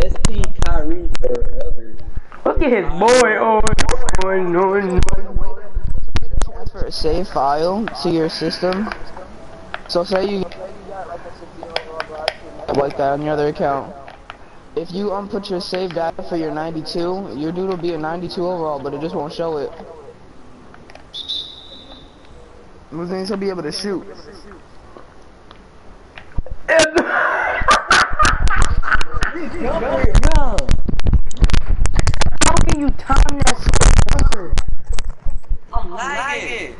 SP Kyrie forever. Look at his boy on, on, on. Transfer a save file to your system. So say you like that on your other account. If you unput your save data for your 92, your dude will be a 92 overall, but it just won't show it. Which means he'll be able to shoot. Yeah. How can you time that jumper? I'm lagging.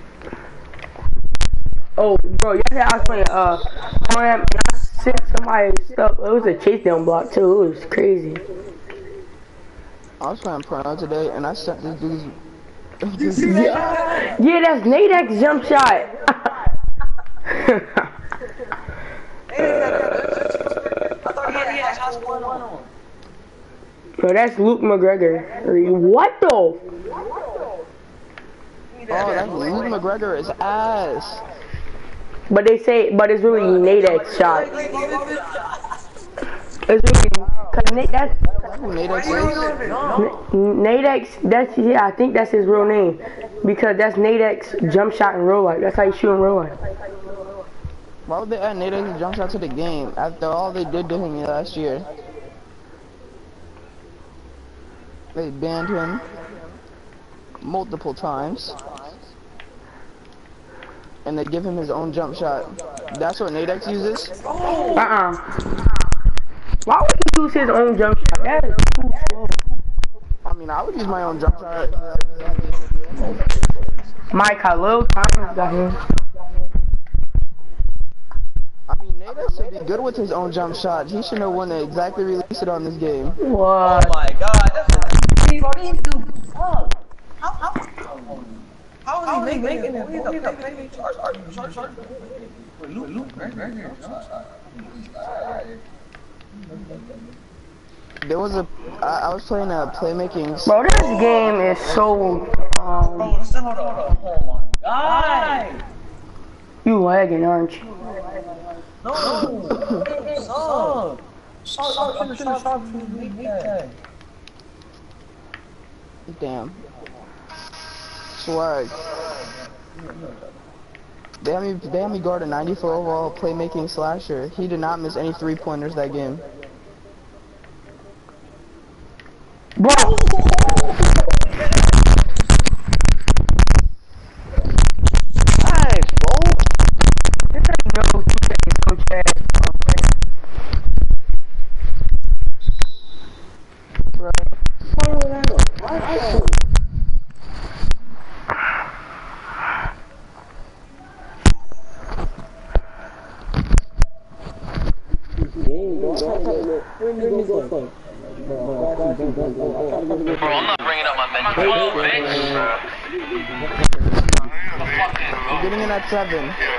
Oh, bro, yesterday I was playing, uh, Slam, and I sent somebody stuff. It was a chase down block, too. It was crazy. I was playing Pro today, and I sent this dude's. Yeah, yeah that's Nadex jump shot. I thought he had, he had shots going on. Bro, that's Luke McGregor. What the? Oh, that Luke McGregor is ass. But they say, but it's really Nadex shot. It's really, cause Nate, that's Nadex. Nadex. That's yeah, I think that's his real name, because that's Nadex jump shot in real life. That's how you shoot in real life. Why would they add Nadex jump shot to the game after all they did to him last year? They banned him multiple times. And they give him his own jump shot. That's what Nadex uses? Uh-uh. Why would he use his own jump shot? That is too slow. I mean, I would use my own jump shot. Mike Khalil Thomas got him. I mean, Nadex should be good with his own jump shot. He should know when to exactly release it on this game. What? Oh my god, that's what he already do. Oh. How, how, how, how is he making it? He's a making. Luke, right, right here. There was a, I, I was playing a playmaking. Bro, this game is so, um, Oh, hold on, hold on. Oh my god. You lagging, aren't you? No. Damn. Swag. Me, they guard a 94 overall playmaking slasher. He did not miss any three pointers that game. Bro, Nice, bro. this ain't no coach ass. Bro, I'm not bringing up my menu. I'm getting in at seven.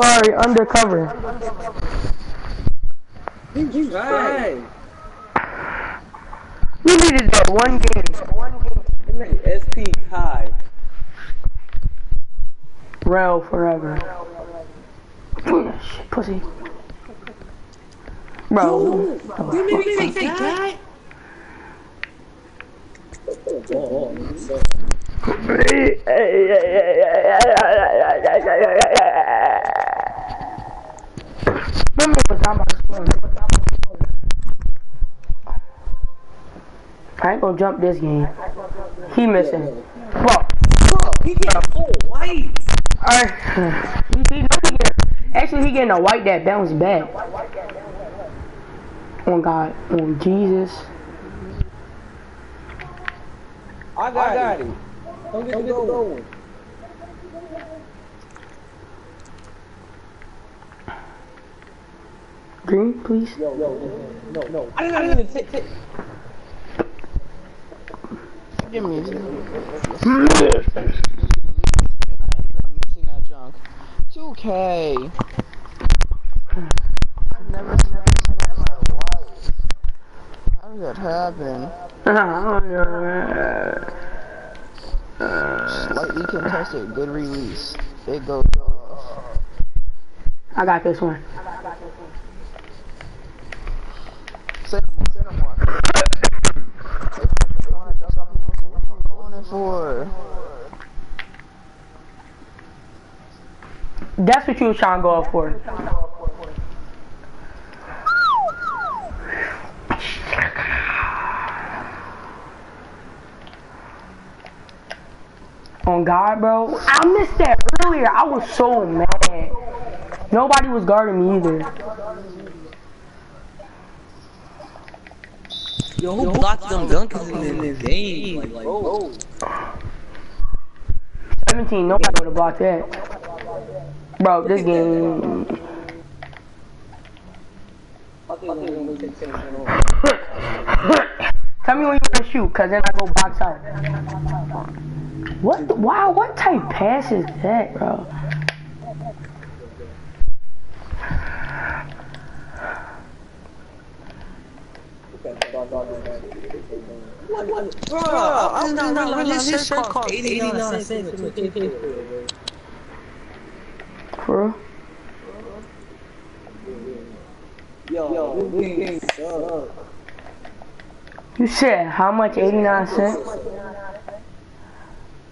That is Kyle Lowry undercover? Right. You needed that one game. One game. SP Kai. Rail forever. Shit, pussy. Bro. You made me think fake Kai. Remember was on my phone. I ain't gonna jump this game. He missing. Bro. He getting a full white. Alright. He, he, no, he get, actually, he getting a white that bounce back. Oh God. Oh Jesus. I got, I got it. Don't get, Don't get the gold one. Green, please. Yo, yo, no, no. I didn't even take. take. Give me. I'm missing that junk. 2K. I've never seen that in my life. How did that happen? Slightly contested. Good release. It goes off. I got this one. Say no more. Say no more. Going in for. That's what you was trying to go up for. On God, bro. I missed that earlier. I was so mad. Nobody was guarding me either. Yo, who blocked them dunkers in this game? Like, bro. 17, nobody would have blocked that. Bro, this game. Tell me when you gonna shoot, cause then I go box out. What? The, wow, what type pass is that, bro? Bro, I'm not shirt cost 89 cents. Real? Yo, this game sucks. You said how much? 89 cents?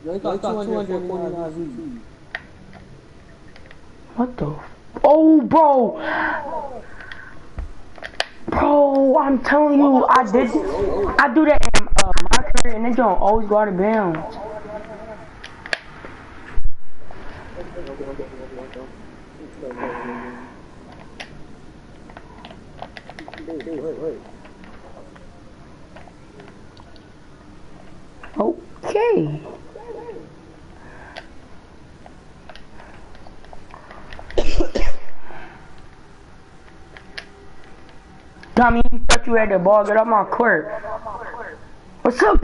Yo, 249 What the? Oh, bro! Bro, I'm telling you, I did. I do that in uh, my career, and they don't always go out of bounds. Okay. Tommy, you thought you had the ball. Get off my court. What's up?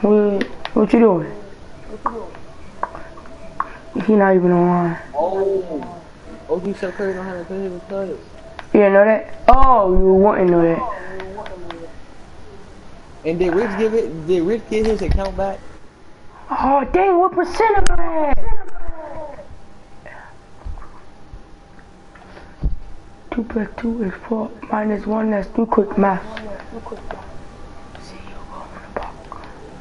What, what you doing? He not even online. Oh, oh OG Steph Curry don't have to pay his cut. You didn't know that? Oh, you wouldn't know that. And did Rich give it? Did Rich get his account back? Oh, dang, what percent am I at? Two plus two is four, minus one, that's two quick math. See you on the ball.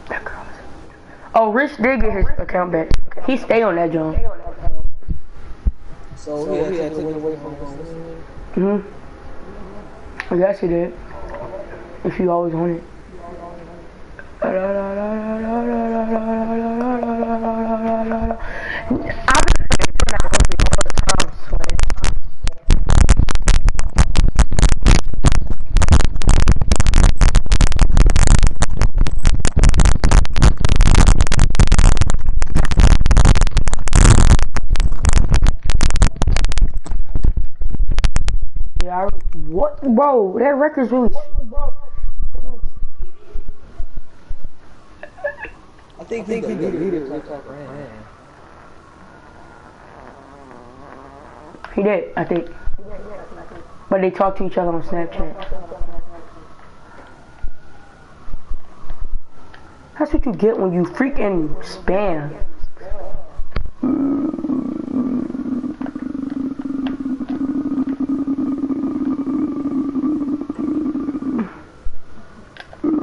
That girl is- Oh, Rich did get his account back. He stay on that joint. So, he had to taken away from him. Mm-hmm. I guess he did. If you always want it. I've been doing that movie all the time, so Yeah, I, what, bro? That record's really. I think he deleted it. Rich off ran. He did, I think. But they talk to each other on Snapchat. That's what you get when you freaking spam. Yo,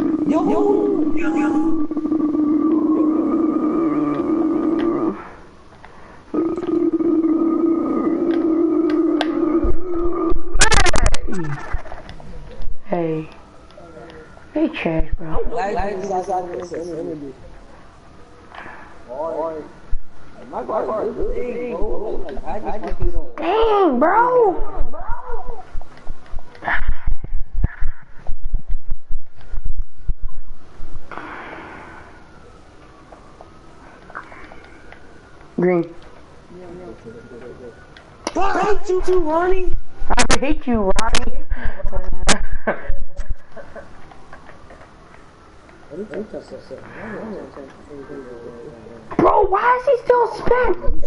yo, yo. Hey. Hey, trash, bro. Like, he's outside of this interview. Boy. My car is big, bro. Like, I just Hey, he don't. Dang, bro. Green. I hate you too, Ronnie. I hate you, Ronnie. Bro, why is he still spamming?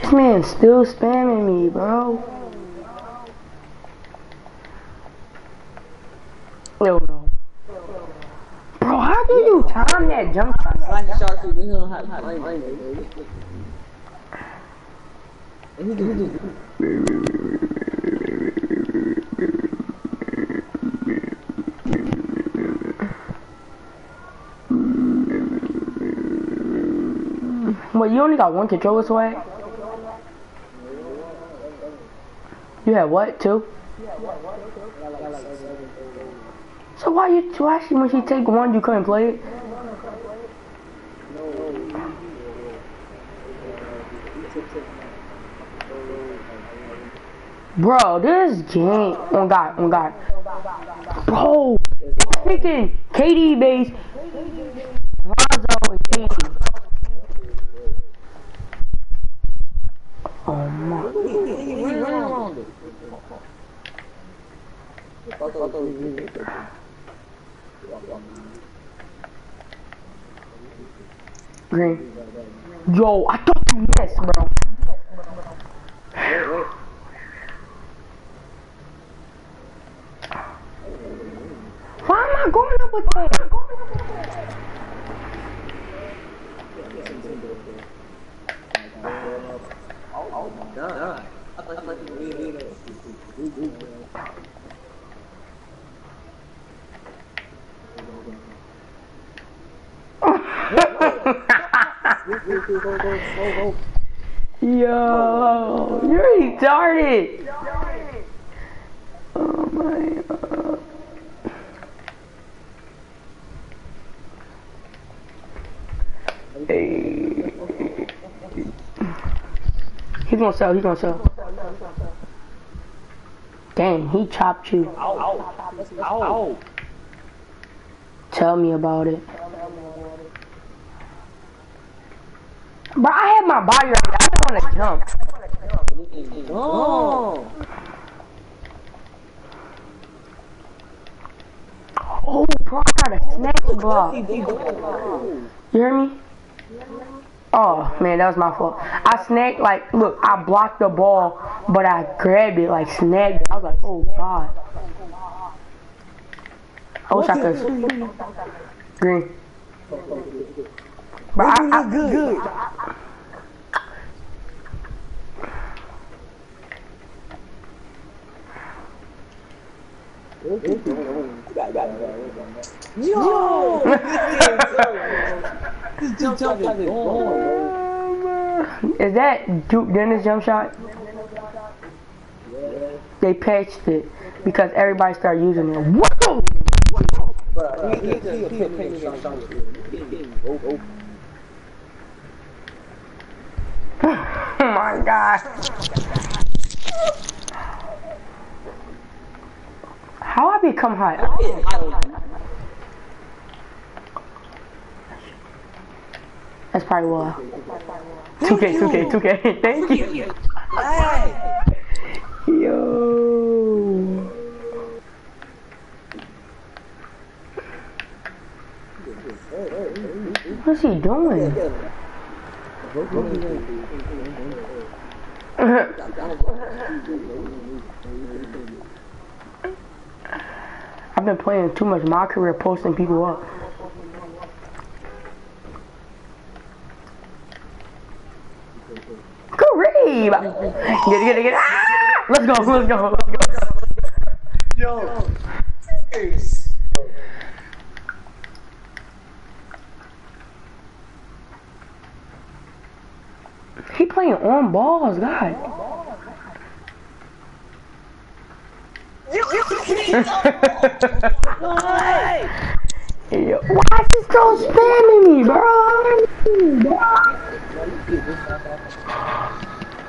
This man's still spamming me, bro. No, no. Bro, how did you time that jump shot? Like shark food, you know how to blame blame And he just, he just Wait, you only got one controller swag? You had what, two? So why you, why she, when she take one, you couldn't play it? Bro, this game, on oh, God, on God. Bro, freaking KD base, Lonzo and KD. Oh my. Green. Yo, I thought you missed, bro. Why am I going up with that? Nah, I thought you like to win it. Yo, you're retarded. Oh my god. Hey. He's gonna sell, he's gonna sell. Dang, he chopped you. Ow. Tell me about it. Bro, I have my body ready. I didn't want to jump. Oh. Oh, bro, I got a snake block. You hear me? Oh, man, that was my fault. I snagged, like, look, I blocked the ball, but I grabbed it, like, snagged it. I was like, oh, God. I wish I could. Green. Bro, I, I, good. Good. Yo! This jump shot is going. Oh, is that Duke Dennis jump shot? They patched it because everybody started using it. Whoa! Bro, he, he, he, he, he, he, he, he, Oh my god. How I become hot? That's probably why. 2K, 2K, 2K. Thank you. Yo. What's he doing? I've been playing too much my career posting people up. Kareem! Get it, get it, get it. Ah! Let's go, let's go, let's go. Yo. He playing on balls, God. Yo, why is he still spamming me, bro?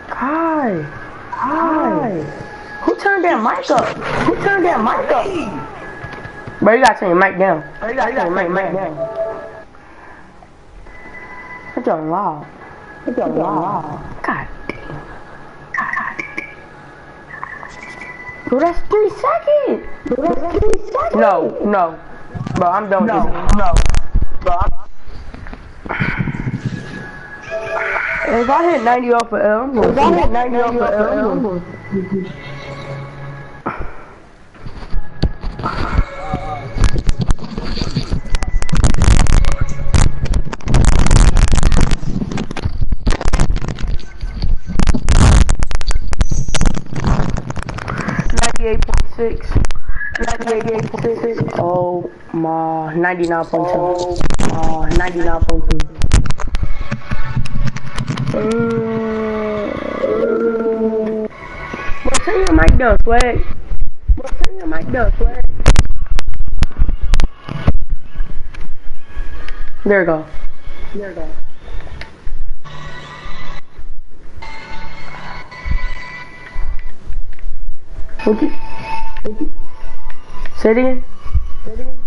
Hi. Hi. Who turned that mic up? Who turned that mic up? Bro, you gotta turn your mic down. Bro, you gotta turn your mic, down. It's unlocked. It's unlocked. God damn. Bro, that's three seconds. Bro, that's three seconds. No, no. Bro, I'm done with No, this. no. I'm If I hit 90 off of L, I'm gonna if I hit 90 off of L, I'm Ninety-eight point six. Oh my, ninety-nine point two. Oh, ninety-nine point two. Mm. Well, turn your mic down, swag. Well, turn your mic down, swag. There you go. There you go. Would you? Say it again. Say it again.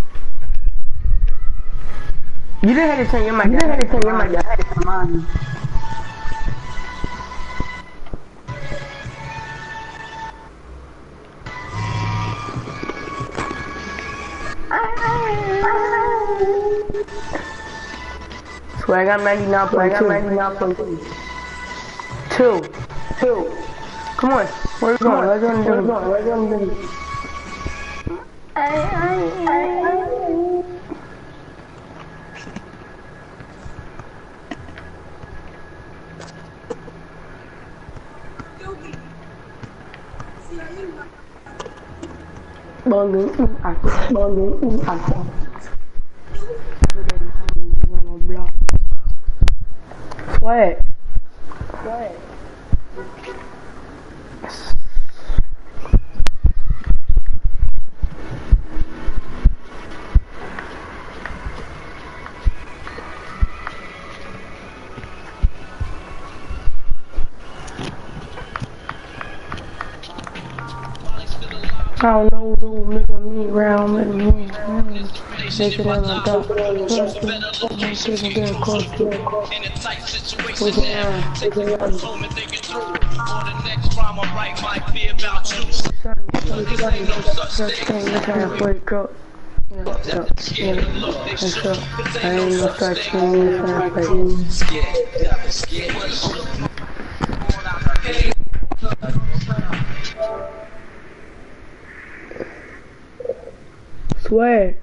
You didn't have to turn your mic. You didn't have to turn your mic. I had to come on. Swag, I'm 99.2. Two. Two. Come on. Where we going? Let's go and do it. Let's go and do it. Bangun aku, bangun aku. I don't know who make a me round, make me make it in a dark. Take a good call. We can run, we. Such thing, can't wake up. Yeah, so, I ain't start changing this halfway. Swear.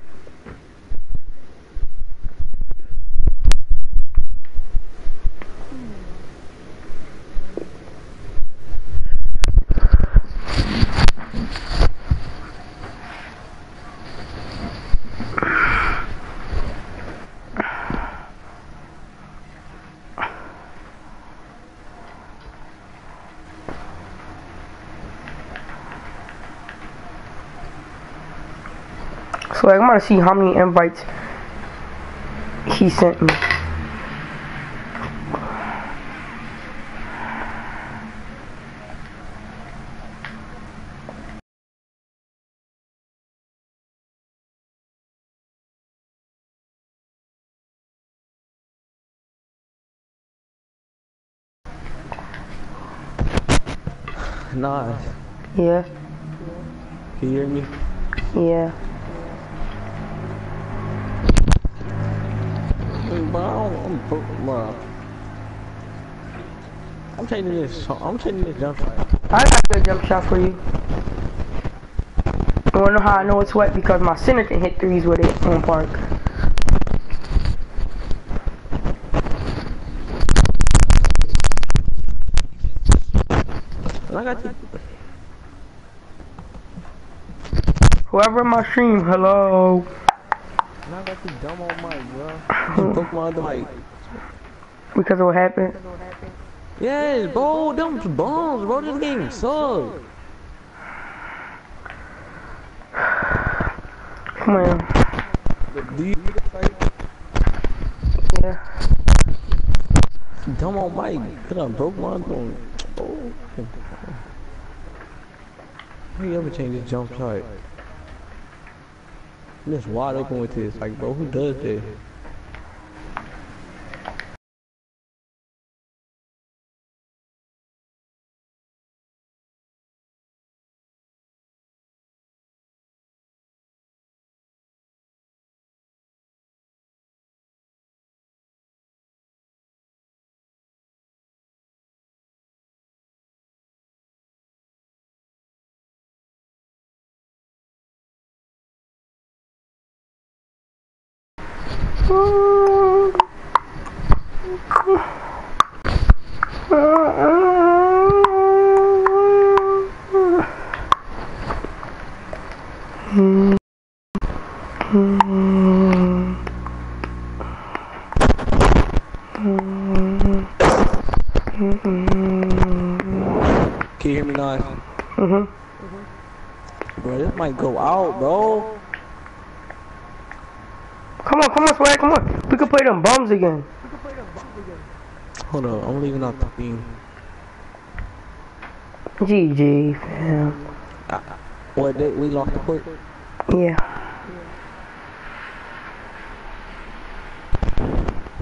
So I'm gonna see how many invites he sent me. Nice. Yeah, Can you hear me? yeah. Bro, I bro. I'm taking this. I'm taking this jump shot. I got a jump shot for you. You wanna know how I know it's wet? Because my center can hit threes with it on park. I got you. Whoever in my stream, hello. And I got you dumb on mic, bro. You broke my other mic. Because of what happened. Yes, bro. Them bombs, bro. This game sucks. Come on. Do you Yeah. dumb on mic? Cause I broke my other Oh. How you ever change this jump shot? Just wide open with this. Like, bro, who does this? Can you hear me now? Mhm. Bro, this might go out, bro. Come on, come on, Swag, come on. We can play them bums again. Hold up, I'm leaving out the thing. GG, fam. What, they, we lost the point? Yeah.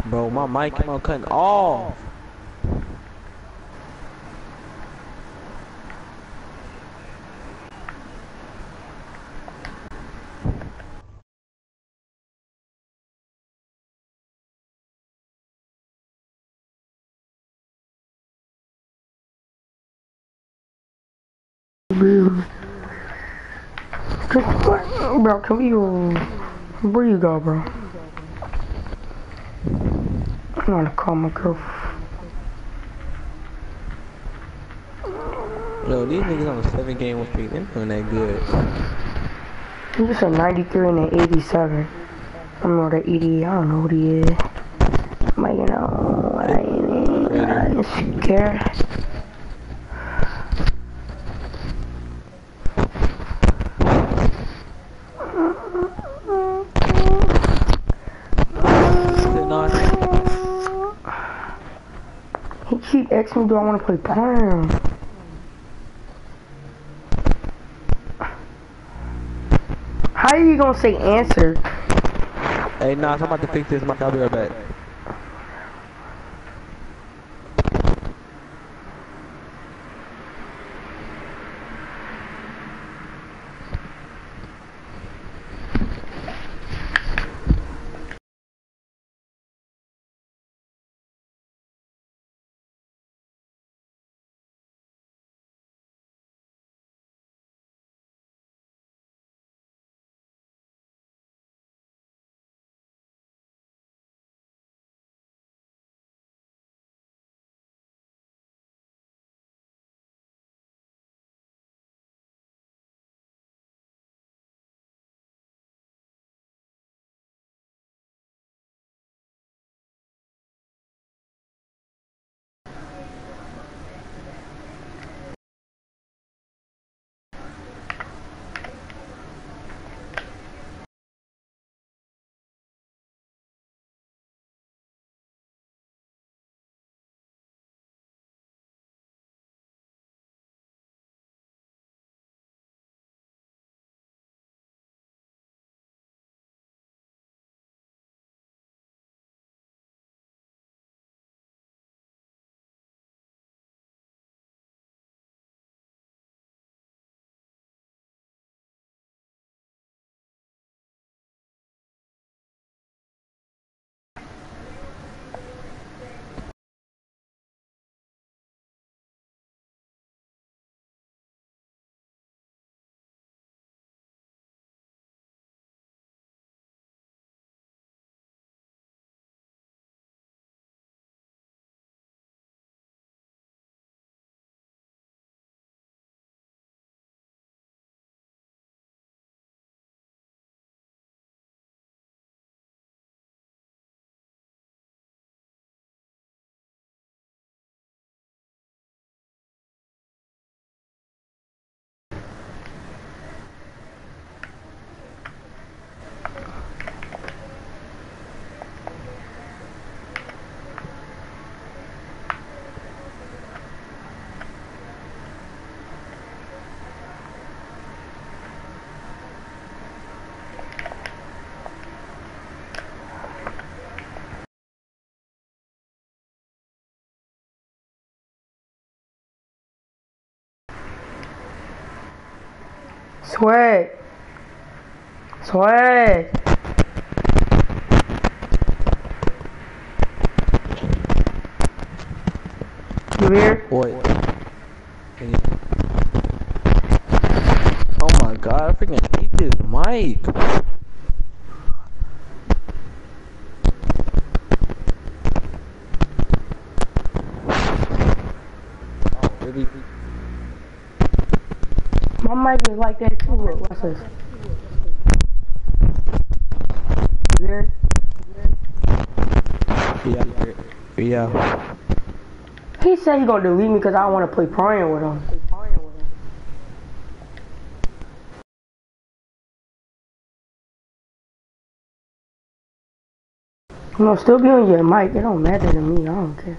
Bro, my mic came out cutting off. Can, bro, can we? Where you go, bro? I'm gonna call my girl. Yo, these niggas on a seven game win streak, ain't doing that good. I'm just a 93 and an 87. I'm not an 80. I don't know what he is. But you know, I I ain't scared. Sitting on Asking me, do I want to play Prime? How are you gonna say answer? Hey, nah, I'm about to fix this. Mike, I'll be right back. Swag. Swag. You here? You- Oh my god, I freaking hate this mic. My mic is like that too. Look, watch this. You hear? Yeah. Yeah. He said he gonna delete me because I don't want to play praying with him. I'm gonna still be on your mic. It don't matter to me. I don't care.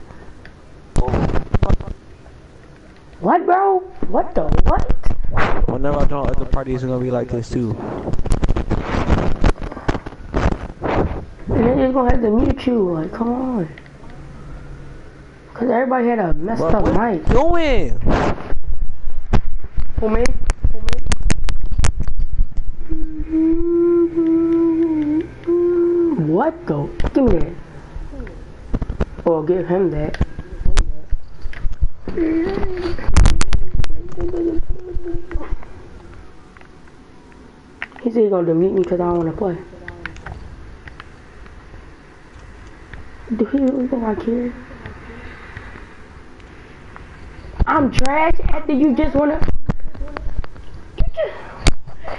What, bro? What the what? Whenever I join other parties, it's gonna be like this too. And then just gonna have to mute you. Like, come on. Cause everybody had a messed Bro, up what mic. you doing? Who me? What the? Give me that. Or give him that. He said he's gonna delete me because I don't wanna play. Do he really think I care? I'm trash after you just wanna.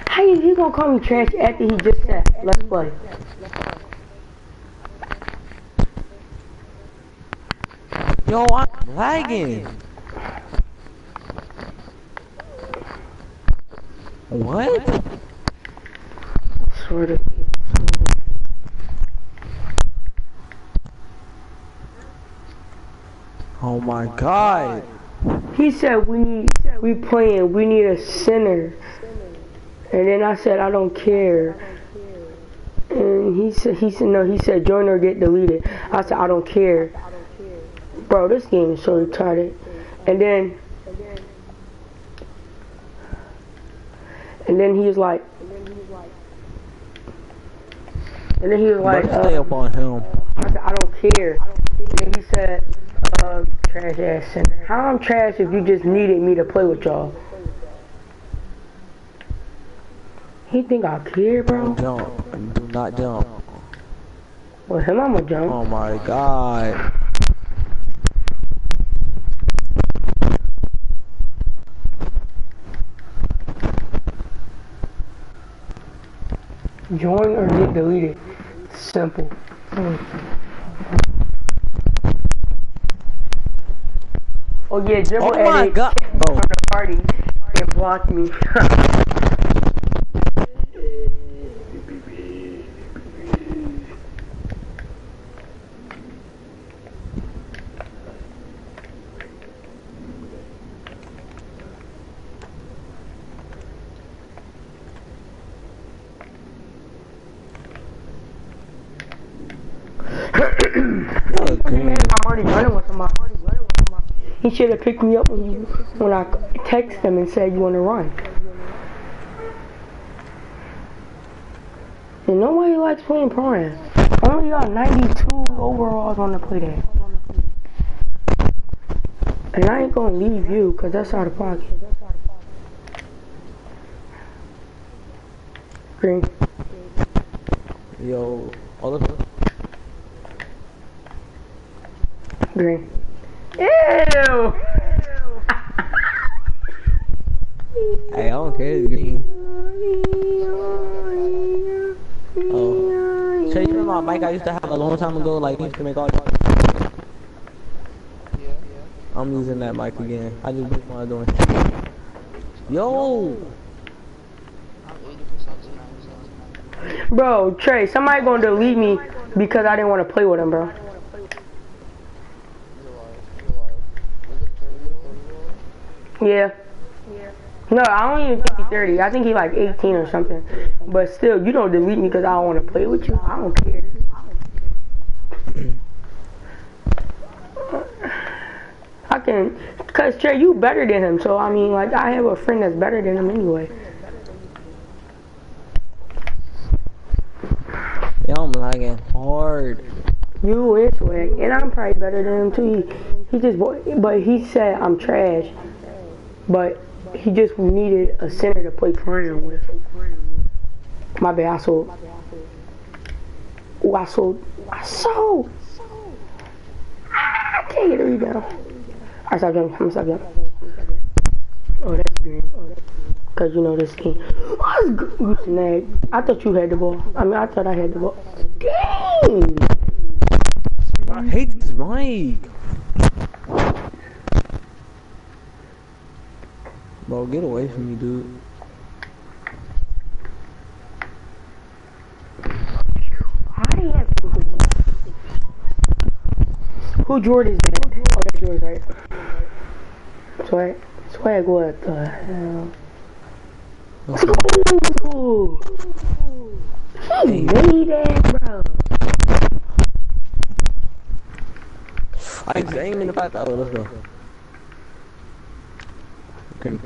How you, you gonna call me trash after he just said, let's play? Yo, I'm lagging. What? Sort of. Oh my god. He said we need, we playing, we need a center. And then I said I don't care. And he said, he said no, he said join or get deleted. I said I don't care. Bro, this game is so retarded. And then, and then he was like, and then he was like, stay uh, up on him. I said, I don't care. And then he said, uh, trash ass center. How I'm trash if you just needed me to play with y'all? He think I care, bro? Jump. Do not jump. Well, him, I'm gonna jump. Oh my god. Join or get deleted. Simple. Oh yeah, Dribble Oh my added god. Bro. on the party and blocked me. I'm already running with him. He should have picked me up when, I text him and said you want to run. And nobody likes playing Prime. Only got 92 overalls want to play that. And I ain't gonna leave you, cause that's out of pocket. Green. Yo, all of Green. Ew! Hey, I don't care. It's green. Oh. So you remember my mic I used to have a long time ago? Like, used to make all. I'm using that mic again. I just what I'm doing. Yo. Bro, Trey, somebody gonna delete me because I didn't want to play with him, bro. Yeah. No, I don't even think he's 30. I think he's like 18 or something. But still, you don't delete me because I don't want to play with you. I don't care. I can, cause Trey, you better than him. So I mean, like, I have a friend that's better than him anyway. Yo, I'm lagging hard. You is swag, and I'm probably better than him too. He, he just, wa- but he said I'm trash, but he just needed a center to play prime with. My bad, I sold. Oh, I sold. I sold. I can't get a rebound. Alright, stop jumping. I'm gonna stop jumping. Oh, that's green. Oh. Cause you know this game. Oh, What's good? Snag. I thought you had the ball. I mean, I thought I had the ball. Dang! I hate this mic. Bro, get away from me, dude. How do you have Who Jordan is that? Oh, that's yours, right? Swag. Swag, what the hell? Let's go! He made it, bro. I was aiming the five dollar. Let's go. Green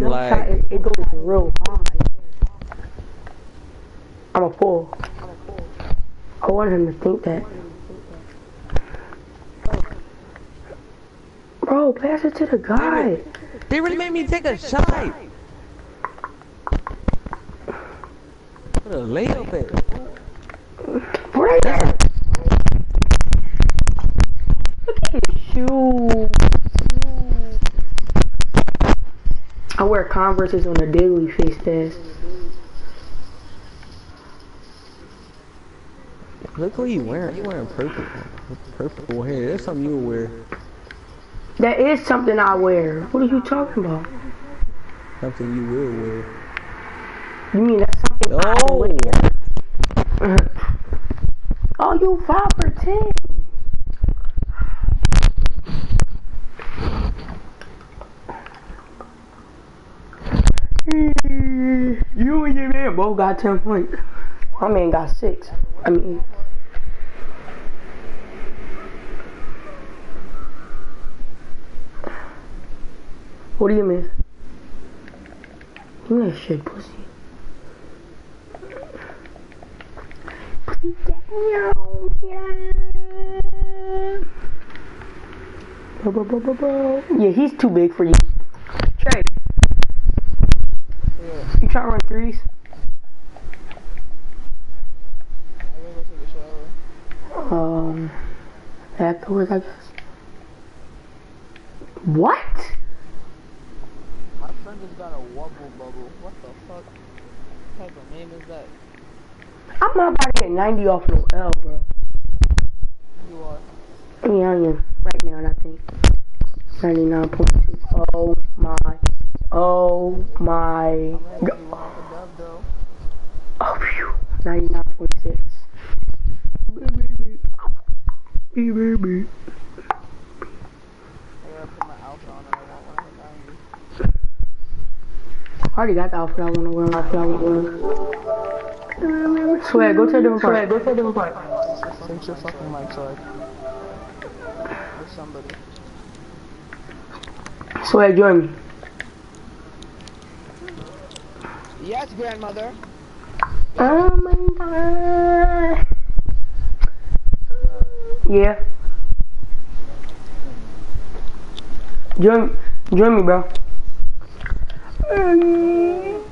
light. it, it goes real high. I'm a fool. I want him to think that. Bro, pass it to the guy. They really made me take a shot. What a layup. Right there. Look at his shoes. I wear Converses on a daily face test. Look what you wearing. You wearing purple. Purple hair. That's something you wear. That is something I wear. What are you talking about? Something you will wear. You mean that's something I Oh. wear? Uh-huh. Oh, you five for ten. You and your man both got ten points. My man got six. I mean, what do you mean? You that shit, pussy. Pussy down, yeah. Yeah, he's too big for you. Trey. You trying to run threes? I gotta go take a shower. Um, afterwards, I guess. What? My friend just got a wobble bubble. What the fuck? What type of name is that? I'm not about to get 90 off no L, bro. You are. Yeah, I am. Right now, I think. 99.2. Oh my. Oh my. I'm ready go- to want the dub though. Oh, phew. 99.6. Baby. Baby. I gotta put my outfit on and I want one of the 90s. I already got the outfit I want to wear. Outfit I want to wear. Swear, go to a different part. Swear, go to a different part. Fix your fucking mic so Or somebody. Swear, join me. Yes, grandmother. Oh my god. Yeah. Join, join me, bro. Um,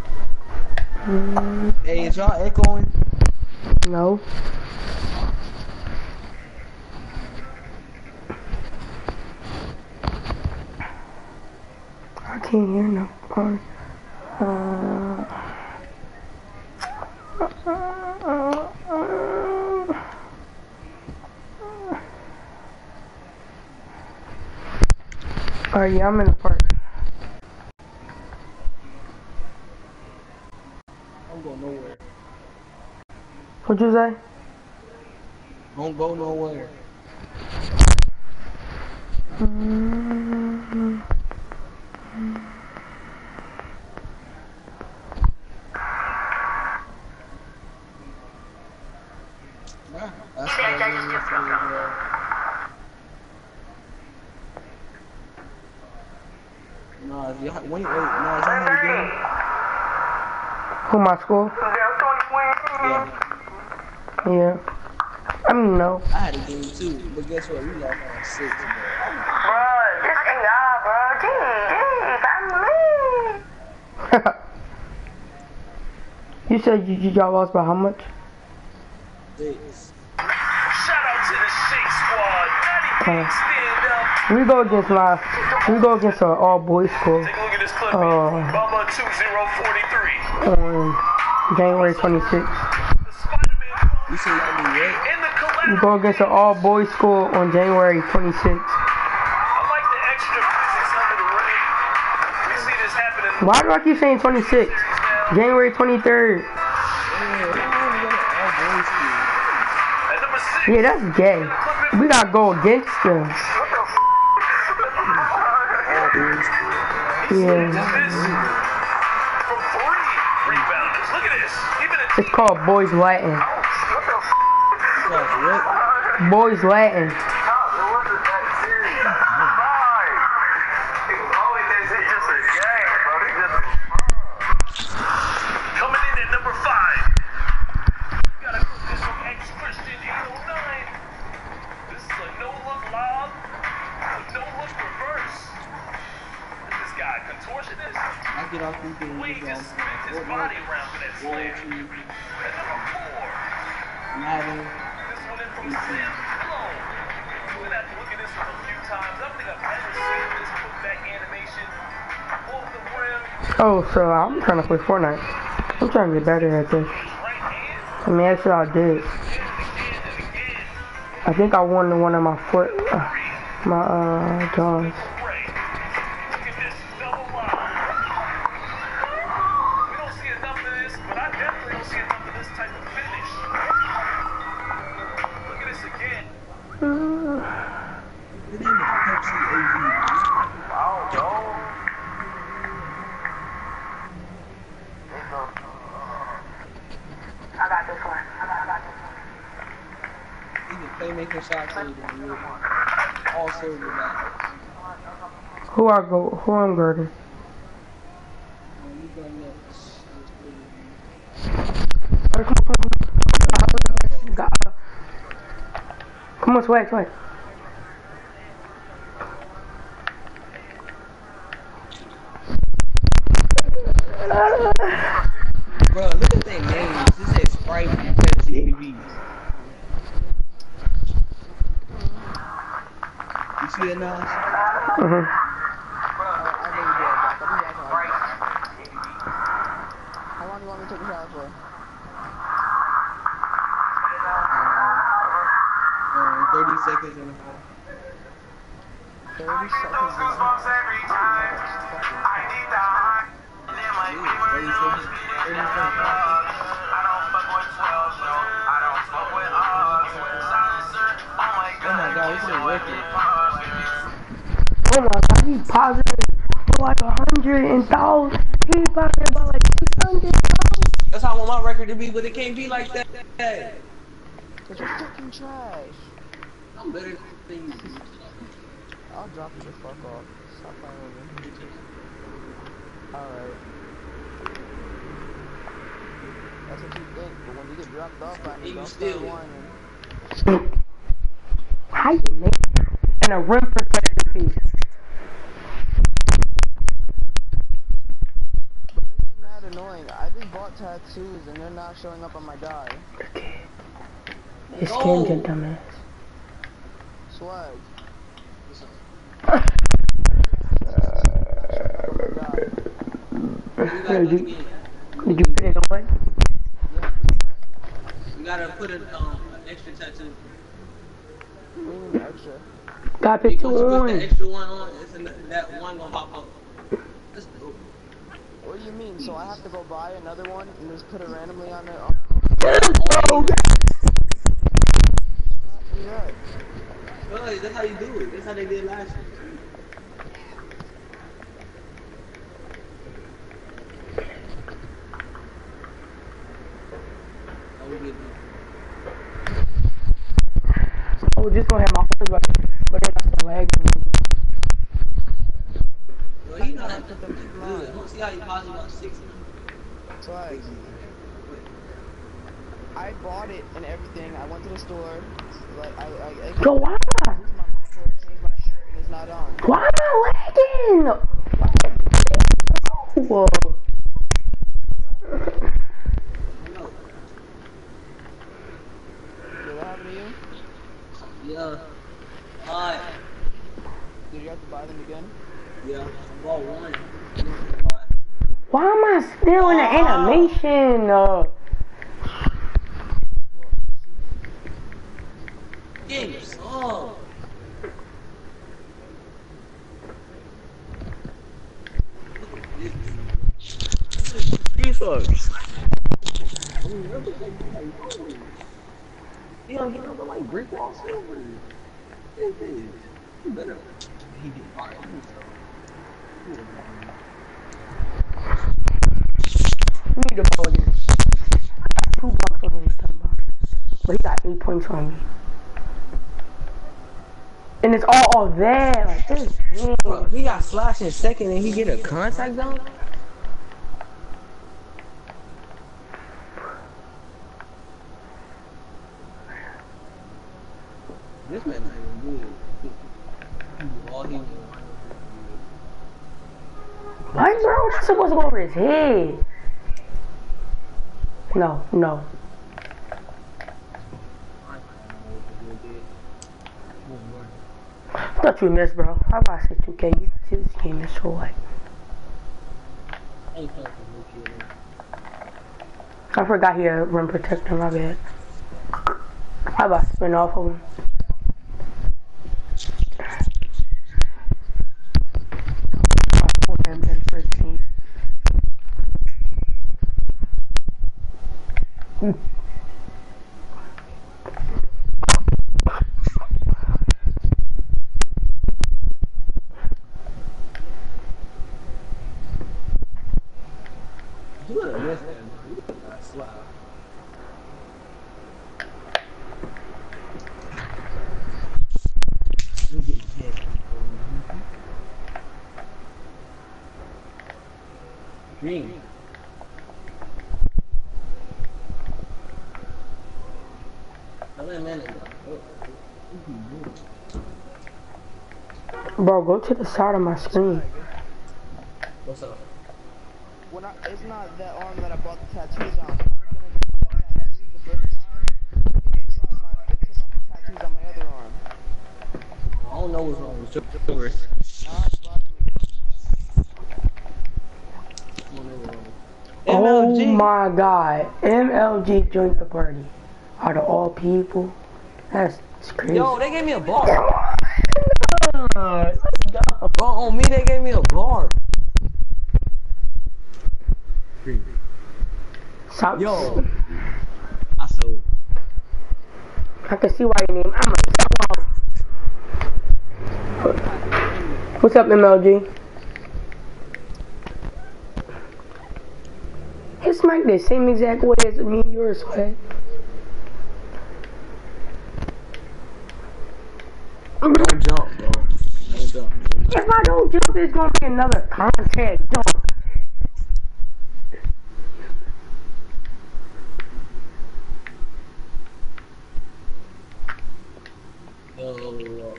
Mm. Hey, is y'all echoing? No. I can't hear no part. Uh, uh, uh, uh, uh. Alright, yeah, I'm in the park. What'd you say? Don't go nowhere. Mm, Nah, that's what I did yesterday, bro. Nah, y'all, wait, wait, nah, is y'all had a game? Who my school? Yeah, Yeah. I mean no. I had a game too, but guess what? We lost on six, bro. This AI, bro. Gee, gee, family. you said you, you y'all lost by how much? Six. Shout out to the Shake Squad. Natty Uh, stand up. we go against my we go against an all boys school Take a look at this clip. Oh. Bubba 2043. on January 26th. 1998. Go against an all-boys school on January 26th. Why do I keep saying 26? January 23rd. Yeah, that's gay. We gotta go against them. Yeah. It's called Boys Latin. Boys Latin. I'm trying to play Fortnite. I'm trying to get better at this. I mean, actually, I did. I think I won one of my foot, uh, my uh. Who I go? Who I'm guarding? Come on, swag, swag. My record to but it can't be like that. Cause you're fucking trash. I'm better than you. I'll drop you the fuck off. Stop playing with me. Alright. That's what you think, but when you get dropped off, I And need you don't still- start whining. How you make and a rim protector piece? But this is mad annoying. I just bought tattoos and they're not showing up on my die. His skin get dumbass. Swag. We Yeah, gotta do it you- again. Did you put it away? We gotta put an, um, an extra tattoo. We need an extra. Got pick two Once you put the extra one on, it's an, that one gonna pop up. What do you mean? So I have to go buy another one and just put it randomly on there? Yeah. Well, that's how you do it. That's how they did last year. How we did that. I was just gonna have my horse back, but then I started lagging. Well, he know how to put them good. I don't see how he positive about 60. So like, I bought it and everything. I went to the store. Like I, I, I Bro, why? my my shirt, and it's not on. Why am I lagging? Whoa. Did that happen you? Yeah. Alright. Did you have to buy them again? Yeah. I bought one. Why am I still in the animation? Uh, Game song. Defense. He don't get nothing like brick wall silver. It is. You better. He did alright. we need to ball again. I got two bucks on this time, but he got eight points on me. And it's all, all there. Like, this is Bro, he got slash in second and he get a contact zone? This man not even good. All he was What, bro? That's supposed to go over his head. No, no. Thought you missed, bro. How about I say 2K? You- This game is so like. I forgot he had rim protector, my bad. How about I spin off of him? Oh, damn, that's first team. You would have missed that, man. You would have got slapped. You get hit. Green. How many minutes? Bro, go to the side of my screen. What's up? When I, it's not that arm that I bought the tattoos on. I was gonna get the tattoos the first time. It took off my, it took off the tattoos on my other arm. I don't know what's wrong with yours. Now I bought them again. Oh my god. MLG joined the party. Out of all people. That's crazy. Yo, they gave me a bar. Bro, on me, they gave me a bar. Stop. Yo. I sold. I can see why your name. I'm a What's up, MLG? His mic the same exact way as me and yours, swag. Don't jump, bro. Don't jump. Don't jump, it's gonna be another contact jump. Yo,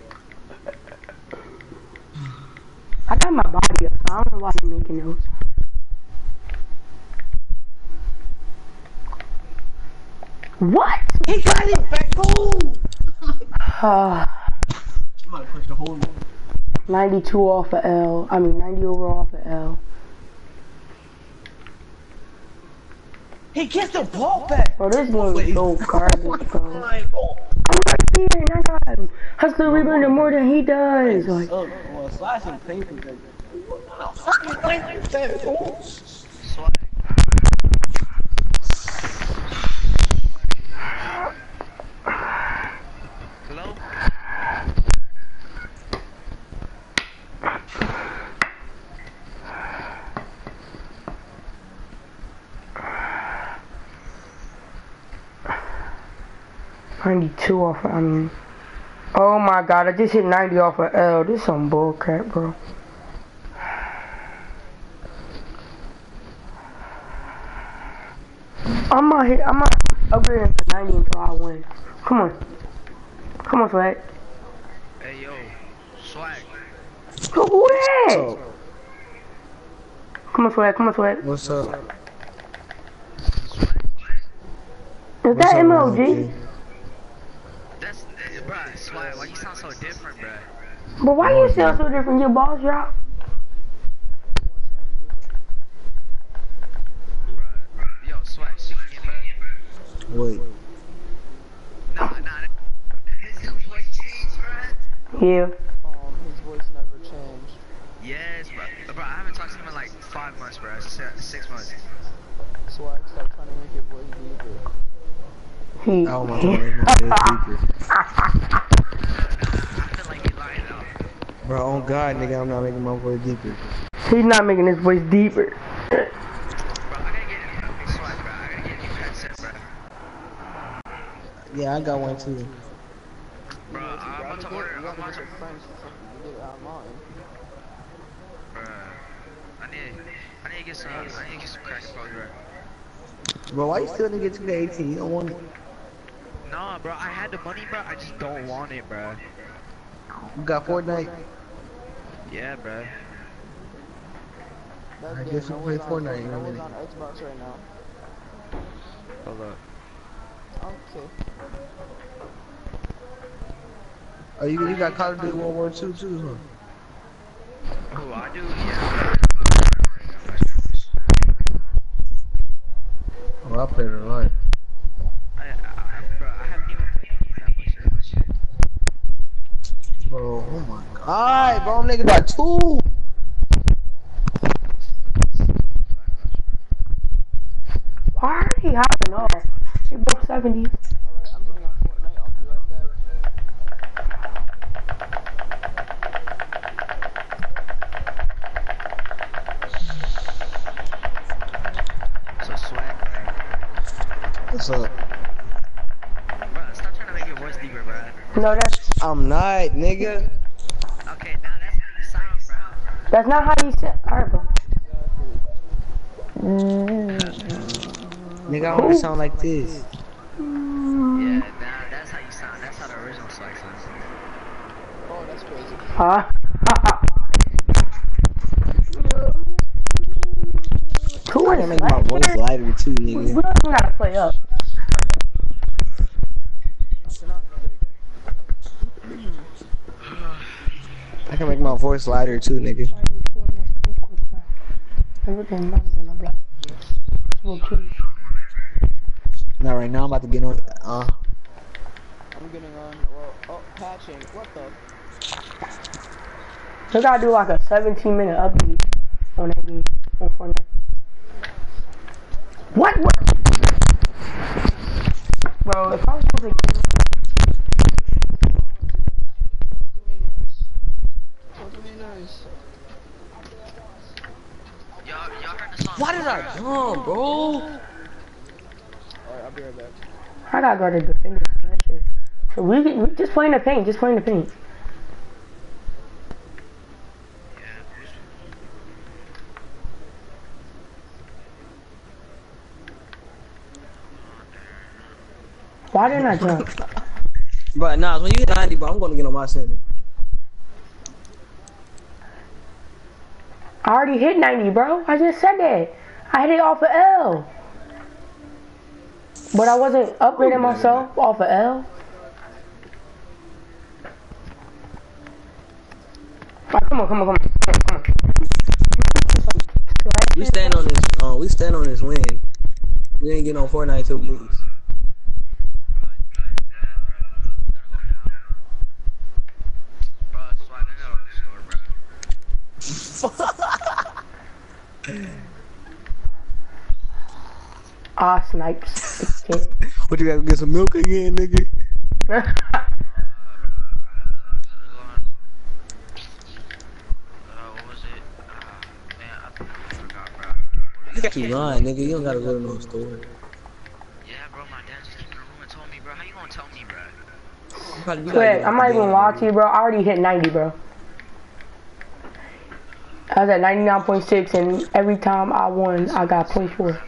I got my body up, so I don't know why you're making those. What? He got it back. Uh, I'm about to push the whole. 92 off of L. I mean, 90 overall off of L. He gets the ball back. Bro, this one is so garbage, bro. Like, I'm right here and I got him. Hustler more than he does. Like, well, paper. 92 off of, I mean. Oh my god, I just hit 90 off of L. This some bull crap, bro. I'm not hit, I'm not upgrading to 90 until I win. Come on. Come on, Swag. Hey, yo. Swag. So who that? Oh. Come on, Swag. Come on, Swag. What's up? Is What's that up, MLG? MLG? Bruh, swag. Why you sound so different, bruh? But why you sound so different? Your balls drop. Yo, swag, she can. Wait. Nah, nah, his voice changed, bruh. Yeah. Um, his voice never changed. Yes, bro. Bro, I haven't talked to him in like five months, bro. Six months. Swag, stop trying to make your voice deeper. He. I don't want to make my voice deeper. I feel like he's lying though. Bro, on God, nigga, I'm not making my voice deeper. He's not making his voice deeper. Bro, I gotta get okay, swag, bro. I gotta get a new headset, bro. Yeah, I got one too. Bro, I'm about to order. You I'm gotta about get to. your friends to fucking get it. Bro, I need. I need to get some. I need to get some crack bro. Bro, why you still didn't get to the 18? You don't want it? Nah, bro. I had the money, bro. I just don't want it, bro. You got Fortnite? Yeah, bro. That I guess no we'll play Fortnite in a on, minute. on Xbox right now. Hold up. Okay. Oh, you, you got Call of Duty World War II too, huh? Oh, I do? Yeah. Oh, I played it a lot. I, I, bro, I haven't even played the game that much. yet. Bro, oh my God. Alright, bro, I'm nigga got two. Why are he hopping off? He broke 70s. Alright, I'm getting on Fortnite. I'll be right back. So swag. What's up? Bro, stop trying to make your voice deeper, bro. No, that's I'm not, nigga. Okay, now that's how you sound, bro. that's not how you said. Alright, bro. Nigga, I want to sound like this. Yeah, now that's how you sound. That's how the original swag sounds. Oh, that's crazy. Huh? Who I is can make my voice lighter too, We nigga. don't even gotta play up. I can make my voice lighter too, nigga. Everything matters in a black. Okay. Not right now, I'm about to get on. Uh, I'm getting on. Well, oh, patching. What the? They gotta do like a 17 minute update on that game. On Fortnite. What? What? Bro, if I was supposed to Totally nice. Y'all, y'all heard the song? why did I jump, bro? Alright, I'll be right back. I gotta go to defender that. So we, we just playing the paint, just playing the paint. Why didn't I jump? But nah, when you hit 90, bro, I'm gonna get on my center. I already hit 90, bro. I just said that. I hit it off of L. But I wasn't upgrading myself off of L. Right, come on, come on, come on, come on. We stand on this. Uh, we stand on this win. We ain't getting on Fortnite till we lose. Fuck. Ah, snipes. what you gotta get some milk again, nigga? You lying, nigga. You don't gotta go to no store. Yeah, bro, my dad just came in the room and told me, bro. How you gonna tell me, bro? Quick, I'm not even lying to you, bro. I already hit 90, bro. I was at 99.6, and every time I won, I got 0.4.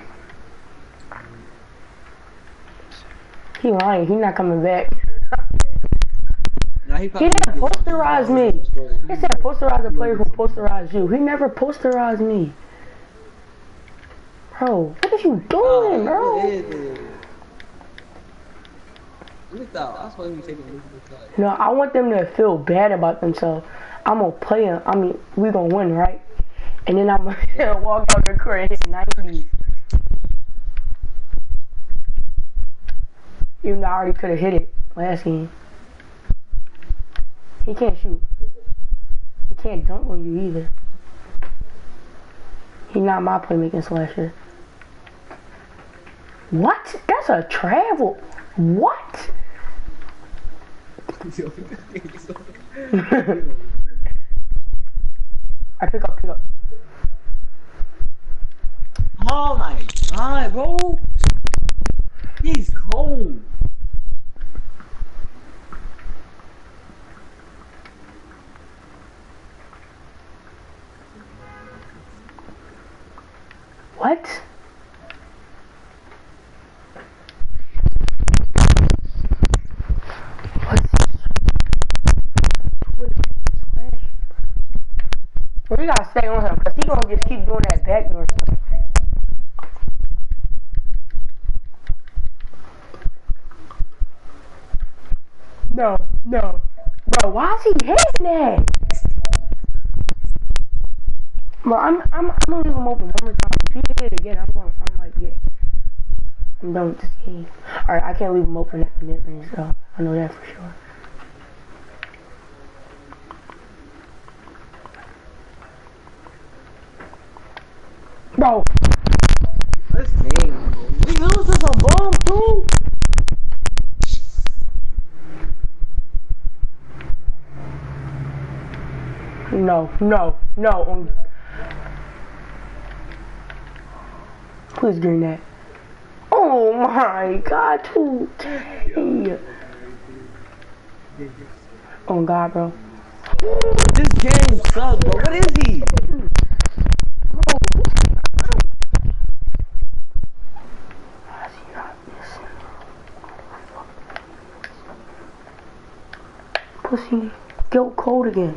He lying. He not coming back. Nah, he He didn't posterize me. He said posterize a player who posterized you. He never posterized me. Bro, what are you doing, oh, bro? What is it? Look out. I saw him taking a look at No, I want them to feel bad about themselves. I'm gonna play him. I mean, we gonna win, right? And then I'm gonna walk out the court and hit 90. Even though I already could have hit it last game. He can't shoot. He can't dunk on you either. He's not my playmaking slasher. What? That's a travel. What? I pick up, pick up. Oh my god, bro. He's cold. What? What's well, we gotta he gonna just keep doing that backdoor stuff. No, no. Bro, why is he hitting that? Bro, I'm, I'm, I'm gonna leave him open one more time. If he hit it again, I'm gonna, I'm like, yeah. I'm done with this game. Alright, I can't leave him open at the mid range, though. I know that for sure. Bro, This game, bro. he loses a bomb too. No, no, no. On... Please green that. Oh my god, too. Dang. Oh god, bro. This game sucks, bro. What is he? Why is he not missing? Pussy, get cold again.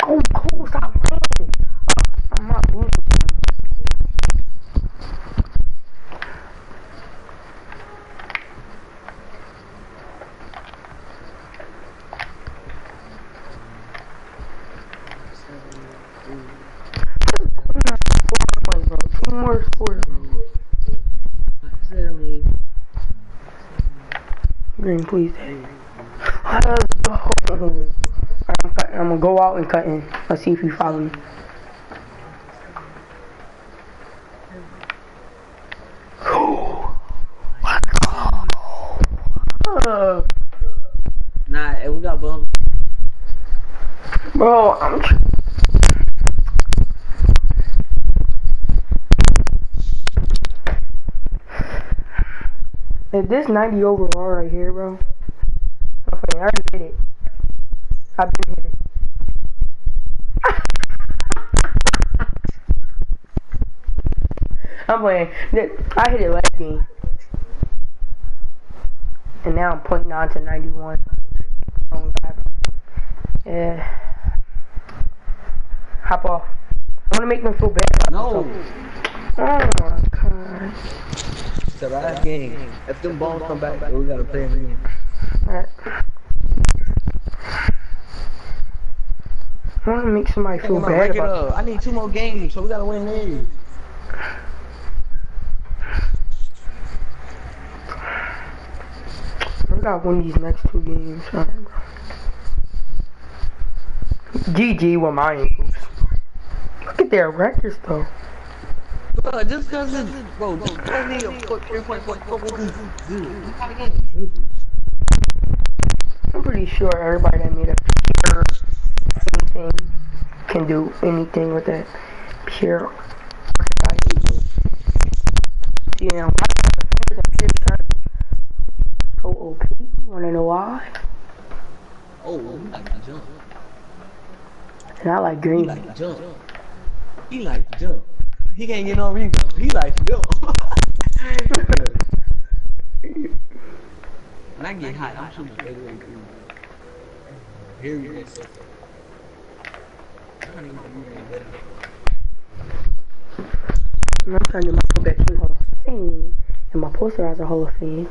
Go cold, stop playing. I'm not losing. Point, bro. Two more scores, bro. Green, please. I'm gonna go out and cut in. Let's see if you follow me. Uh, Nah, eh, we got bums. bro, I'm. Tr- Is this 90 overall right here, bro? Okay, I already hit it. I've been hit it. I'm playing. I hit it last game. And now I'm pointing on to 91. Oh, God. Yeah. Hop off. I want to make them feel bad No. Oh my god. It's the last game. If them balls come back, we gotta play them again. Alright. I want to make somebody feel bad it about up. I need two more games, so we gotta win these. We gotta win these next two games. GG with mine. Look at their records though. Bro, just cause it's, bro, just cause nigga put 3.4 good. You gotta get the dribbles. I'm pretty sure everybody that made a pure anything can do anything with that pure. You know, so OP. Wanna know why? Oh, he like to jump. And I like He green. like to jump. He like to jump. He can't get no rebound. He like to jump. when I get hot, I'm shooting fadeaway three. Here we go. I don't even know who made better. And I'm trying to get my fullback team Hall of Fame and my posterizer Hall of Fame.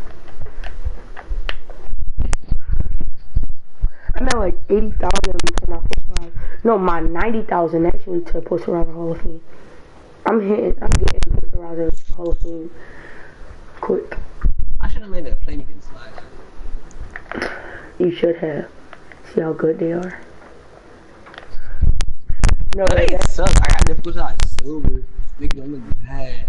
I'm at like 80,000 for my posterizer. No, my 90,000 actually to posterizer Hall of Fame. I'm hitting, I'm getting posterizer Hall of Fame quick. I should have made that playmaking slide. You should have. See how good they are. No, That that, suck. I got difficult shot silver. Make them look bad.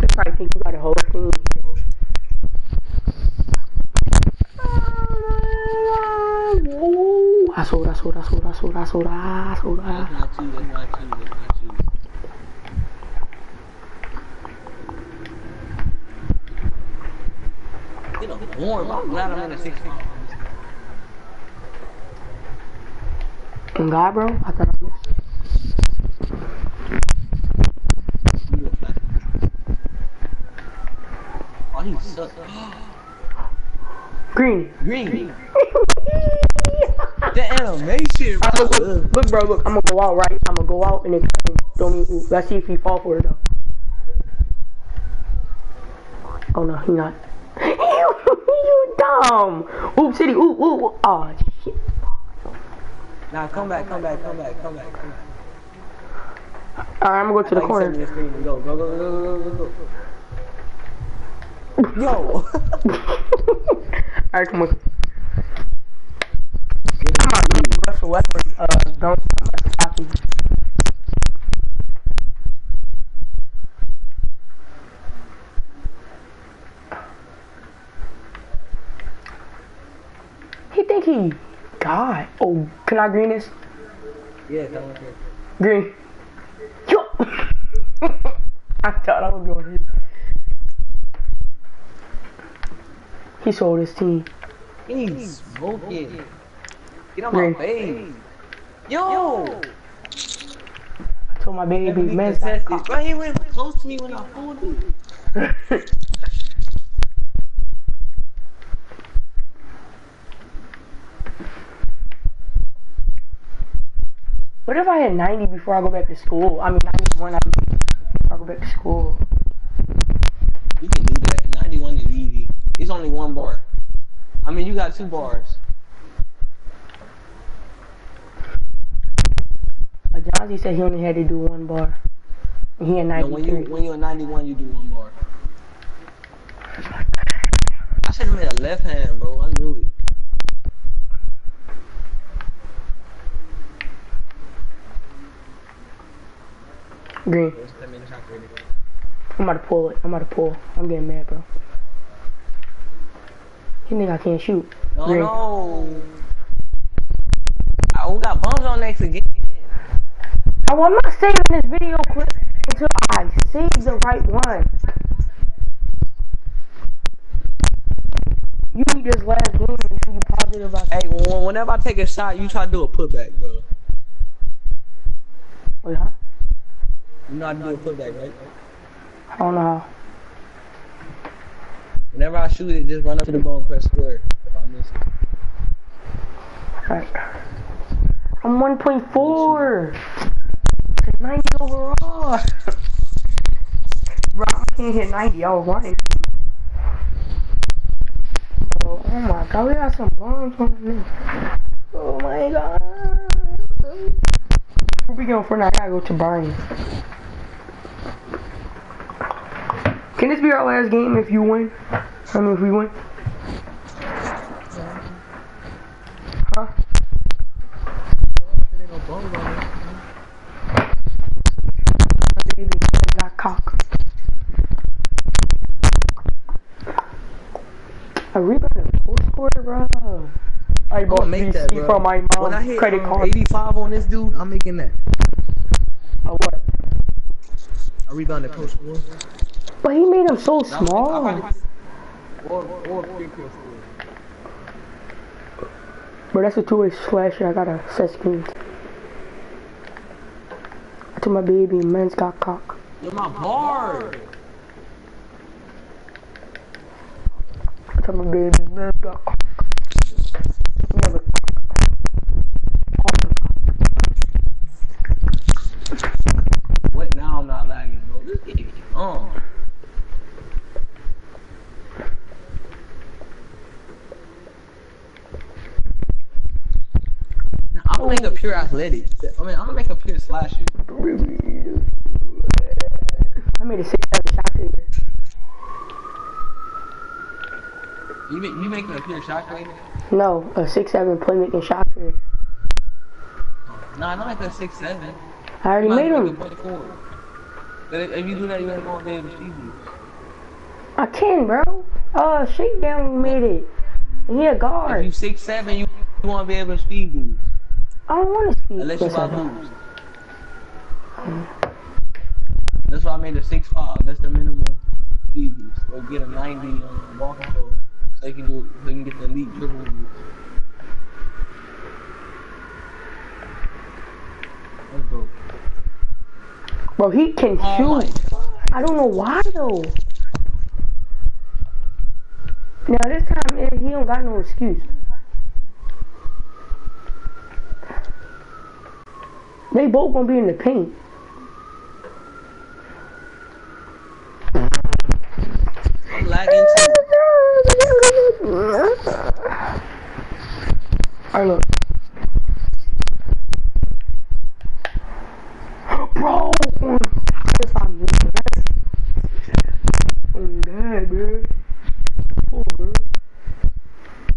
they probably think you got a Hall of Fame. Ooh, I sold, I sold, I sold, I sold, I sold, I sold, That's I not you. That's not you. That's not you. Get a horn. I'm glad I'm in a 16. And God, bro, I thought I missed. You. Oh, he suck. Green. Green. The animation, bro. look, look, look, bro, look, I'm gonna go out, right? I'm gonna go out and then throw me. Let's see if he fall for it though. Oh no, he not. you dumb. Oop city. Oop oop. Oh shit. Nah, come back, come back, come back, come back, come back. All right, I'm gonna go to the corner. send me the screen and Go, go, go, go, go, go, go. Yo. All right, come on. Get him out, dude. Russell Westbrook. Uh, don't. Stop him. He think he God. Oh, can I green this? Yeah, come on here. Green. Yo. I thought I was going to. He sold his team. He's smoking. Get on my face. Yo! I told my baby, Be man, contested. Bro, he went close to me when I pulled him. What if I had 90 before I go back to school? I mean, 91 90 before I go back to school. You can do that. 91 is easy. It's only one bar. I mean, you got two bars. But Johnsy said he only had to do one bar. And he had No, when you, when you're 91, you do one bar. I should have made a left hand, bro. I knew it. Green. Where's that man shot ready? I'm about to pull it. I'm about to pull. I'm getting mad, bro. You think I can't shoot? No, Green. no. I got bombs on next again. Oh, I'm not saving this video clip until I save the right one. You need this last game and you positive about Hey, wh- whenever I take a shot, you try to do a putback, bro. Wait, huh? You know how to do a putback, right? I don't know how. Whenever I shoot it, just run up to the ball and press square. If I miss it. Alright. I'm 1.4. 90 overall. Rock can't hit 90. I was. Oh, oh my god, we got some bombs on this. Oh my god. We're for now. I gotta go to Brian. Can this be our last game if you win? I mean, if we win? Huh? baby and got cock. Are we gonna full score, bro? I bought make that, bro. from my mom's when I hit, credit um, card. 85 on this dude, I'm making that. A what? A rebound at post score. But he made him so small. No, or, or, or, but that's a two-way slasher. I gotta set screens. Told my baby, man's got cock. You're my bar. Told my baby, men's got cock. Never. What? Now I'm not lagging, bro. This game is. I'm gonna make a pure athletic. I mean, I'm gonna make a pure slasher. I made a six-seven shot creator. You make, you making a pure shot creator? No, a six-seven playmaking shot creator. Nah, not like a six seven. I already made him. But if, if you do that, you be able to see you. I can, bro. Uh, Shakedown made it. He a If you guard. six seven, you, you won't be able to speed boost I don't want to speak. unless you buy I That's why I made a six five. That's the minimum speed. Or get a ninety on the ball control, so you can do so you can get the elite dribble. Let's go. Bro, he can Oh shoot. I don't know why though. Now this time eh, he don't got no excuse. They both gonna be in the paint. I'm lagging too. Alright, look. Bro! If I miss that. Oh, God, bro. Oh, bro.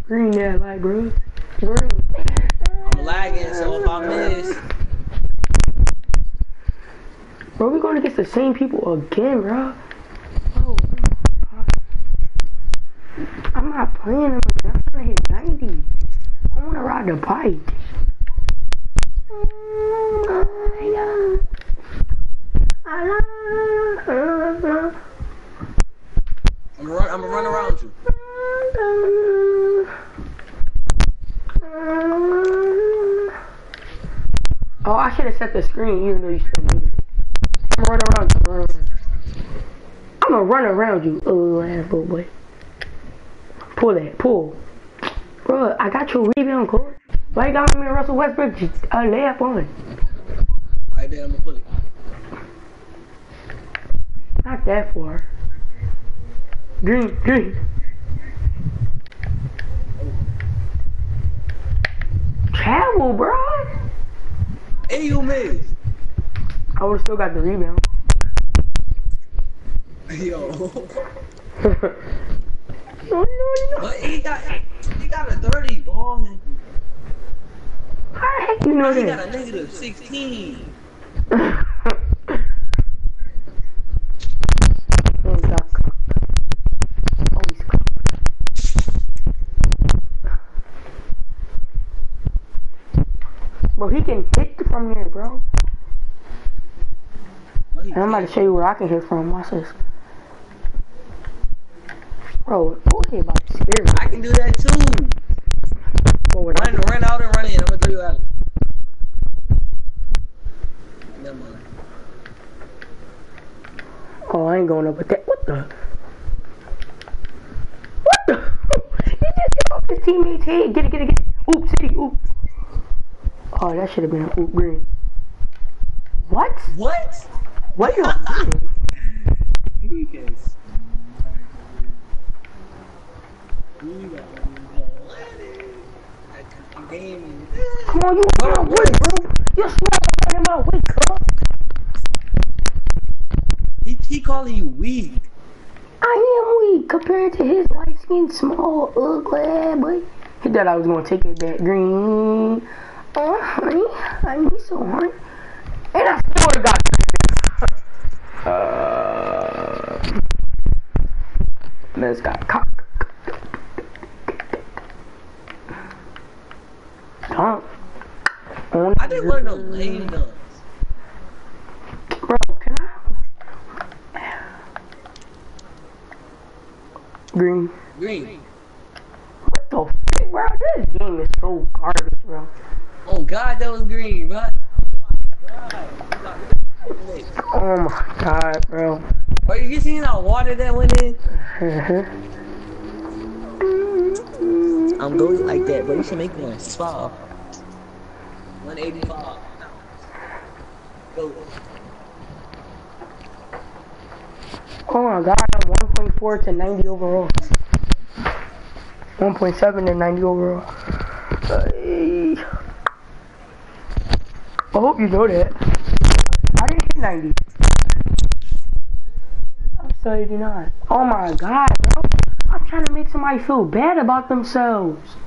Green that light, bro. Green. I'm lagging, so if I miss, Bro, we going against the same people again, bro. Oh, I'm not playing them. I'm to hit 90. I want to ride the bike. I'm gonna run. I'm gonna run around you. Oh, I should have set the screen even though you still made it. I'm gonna run around you. I'm gonna run around you, little ass little boy. Pull that, pull. Bro, I got your rebound, coach. Why you got me and Russell Westbrook just uh, layup on? Right there, I'm gonna pull it. Not that far. Green, green. Travel, bro. Hey, you missed. I would've still got the rebound. Yo. no, oh, no, no. But he got he got a 30 ball. How the you know He got a negative 16. Oh, got cock. Always cock. Bro, he can hit from here, bro. And I'm about to show you where I can hit from. Watch this. Bro, okay about scare me. I can do that too. Bro, when I- Run, run out and run in. I'm gonna throw you out. Never mind. Oh, I ain't going up with that. What the? What the? he just hit off his teammate's head. Get it, get it, get it. Oop, city, oop. Oh, that should have been an oop green. What? What? What the? You can s- You got a game. Come on, you in my way, bro. You're small in my way, cuz. He, he calling you weak. I am weak compared to his light skin, small, ugly boy. He thought I was gonna take it back green. Oh, honey, I need so horny. And I swear to God. Uh, this guy. Cock. Cock. I didn't learn to lay those. Bro, can I? Green. Green. What the fuck, bro? This game is so garbage, bro. Oh god, that was green, bro. Oh Oh my god, bro. Bro, you seen how water that went in? Mm-hmm. I'm going like that, bro. You should make one. Swap. 185. Go. oh my god, I'm 1.4 to 90 overall. 1.7 to 90 overall. I hope you know that. I didn't hit 90. I'm so 89. Oh my god, bro. I'm trying to make somebody feel bad about themselves.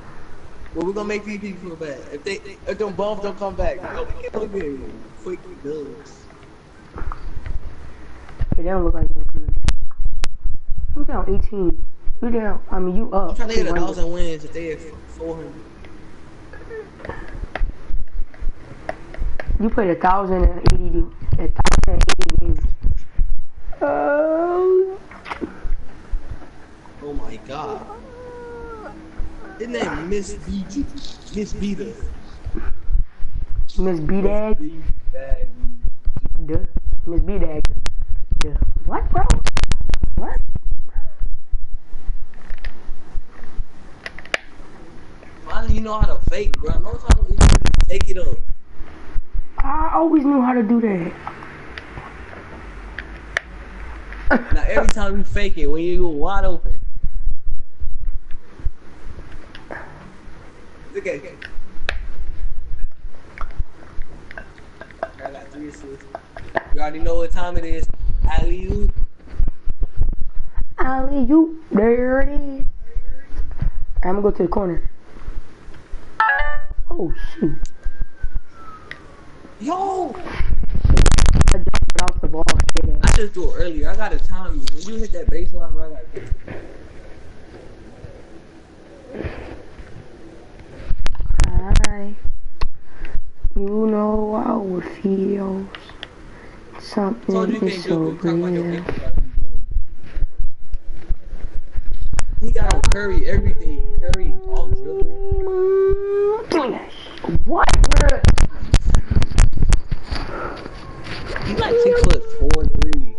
Well, we're gonna make these people feel bad. If they, if them bums don't come back, oh, we get okay. Quick dubs. Okay, they don't look like that. You down 18. You down, I mean, you up. I'm trying to get a thousand wins if they have 400. You played a thousand and eighty, a thousand and eighty games. Oh, Oh my God. Isn't that Miss B? Miss Beta. Miss B Dag, duh. Miss B Dag, duh. What, bro? What? Finally, you know how to fake, bro. Most times you just take it up. I always knew how to do that. Now every time you fake it, when you go wide open. Look at it. I got three assists. You already know what time it is. Alley oop. Alley, you there it is. I'm gonna go to the corner. Oh shoot! Yo! I jumped off the ball. I should do it earlier. I gotta time you. When you hit that baseline, bro, I gotta Hi. You know our feels. Something you is so do it. Talk about your real. He got Curry everything. Curry all dribbling. What, bro? He like six foot four, three.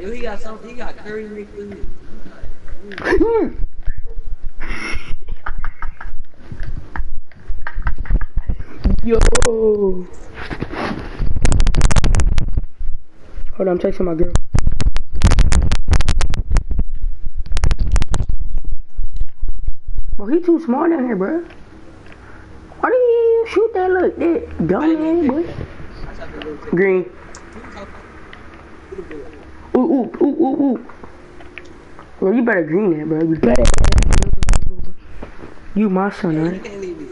Yo, he got something. He got Curry McLean. Yo. Hold on, I'm texting my girl. Bro, he too small down here, bro. Why do you shoot that look that dumb ass boy? Green. Ooh, ooh, ooh, ooh, ooh. Bro, you better green that, bro. You better. You my son, You right? can't leave me.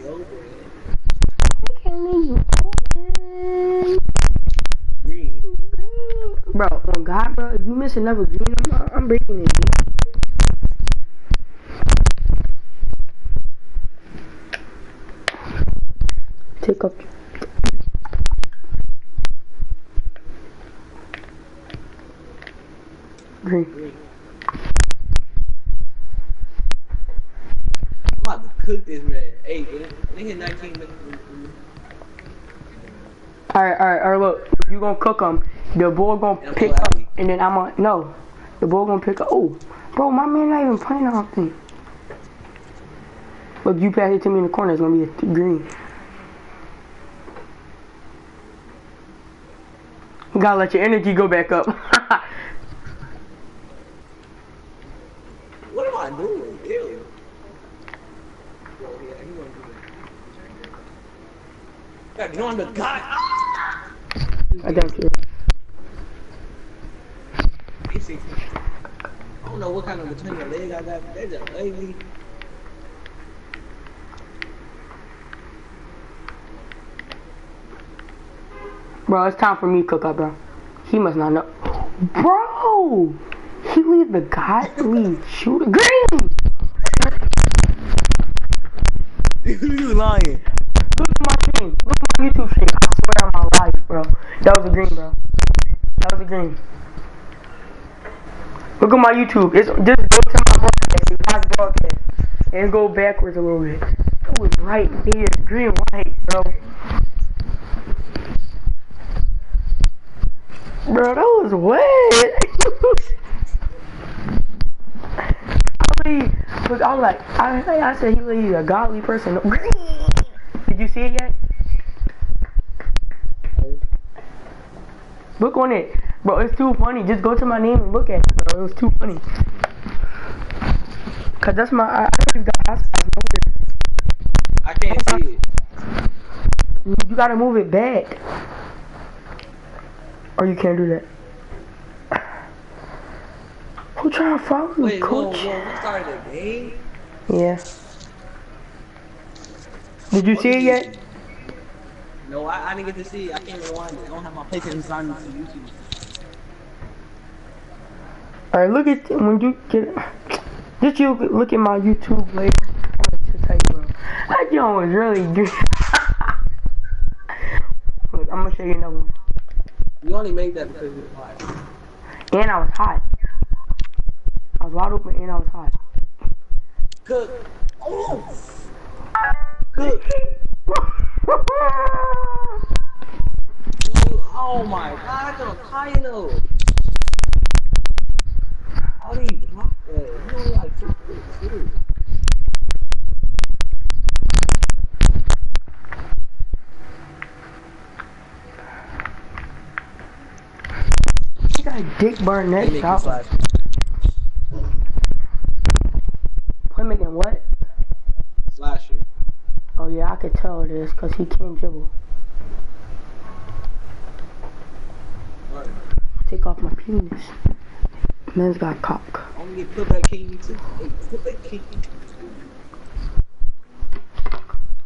Green. Bro, on God, bro, if you miss another green, I'm, I'm breaking it. Take up. Green. I'm about to cook this man. Hey, hit 19 minutes. Alright, alright, alright, look. You gonna cook them. The boy gonna pick up, happy. and then I'm gonna, no. The boy gonna pick up. Oh, bro, my man not even playing, I don't think. Look, you pass it to me in the corner, it's gonna be a green. You gotta let your energy go back up. What am I doing? Ew. Yeah, he gonna do that. Gotta get on the god. I don't care. I don't know what kind of between the leg I got. That's just ugly. Bro, it's time for me to cook up, bro. He must not know. Bro! He leave the godly shooter. Green! you lying. Look at my stream. Look at my YouTube stream. I swear on my life, bro. That was a green, bro. That was a green. Look at my YouTube. It's just go to my broadcast. It's my broadcast. And go backwards a little bit. It was right there. Green white, bro. Bro, that was wet. I mean, look, I'm like, I, I said he was a godly person. Did you see it yet? Look on it. Bro, it's too funny. Just go to my name and look at it, bro. It was too funny. Cause that's my, I, I got hospitals. I can't see it. You gotta move it back. Or you can't do that. Who trying to follow me, Wait, whoa, whoa, coach? we started a game? Yeah. Did you see it yet? No, I, I didn't get to see it. I can't rewind it. I don't have my signed into YouTube. Alright, look at when you get. Just you look at my YouTube later. I'm gonna tell you, bro. That joint was really good. look, I'm gonna show you another one. You only made that because you was hot. And I was hot. I was wide open and I was hot. Cook. Oh. Cook. oh my god, the Kino. How do you block that? You only like 2 that Dick Barnett shot was. Playmaking what? Slasher. Oh yeah, I could tell it is because he can't dribble. Right. Take off my penis. Man's got cock. Only put back king too. Put back king.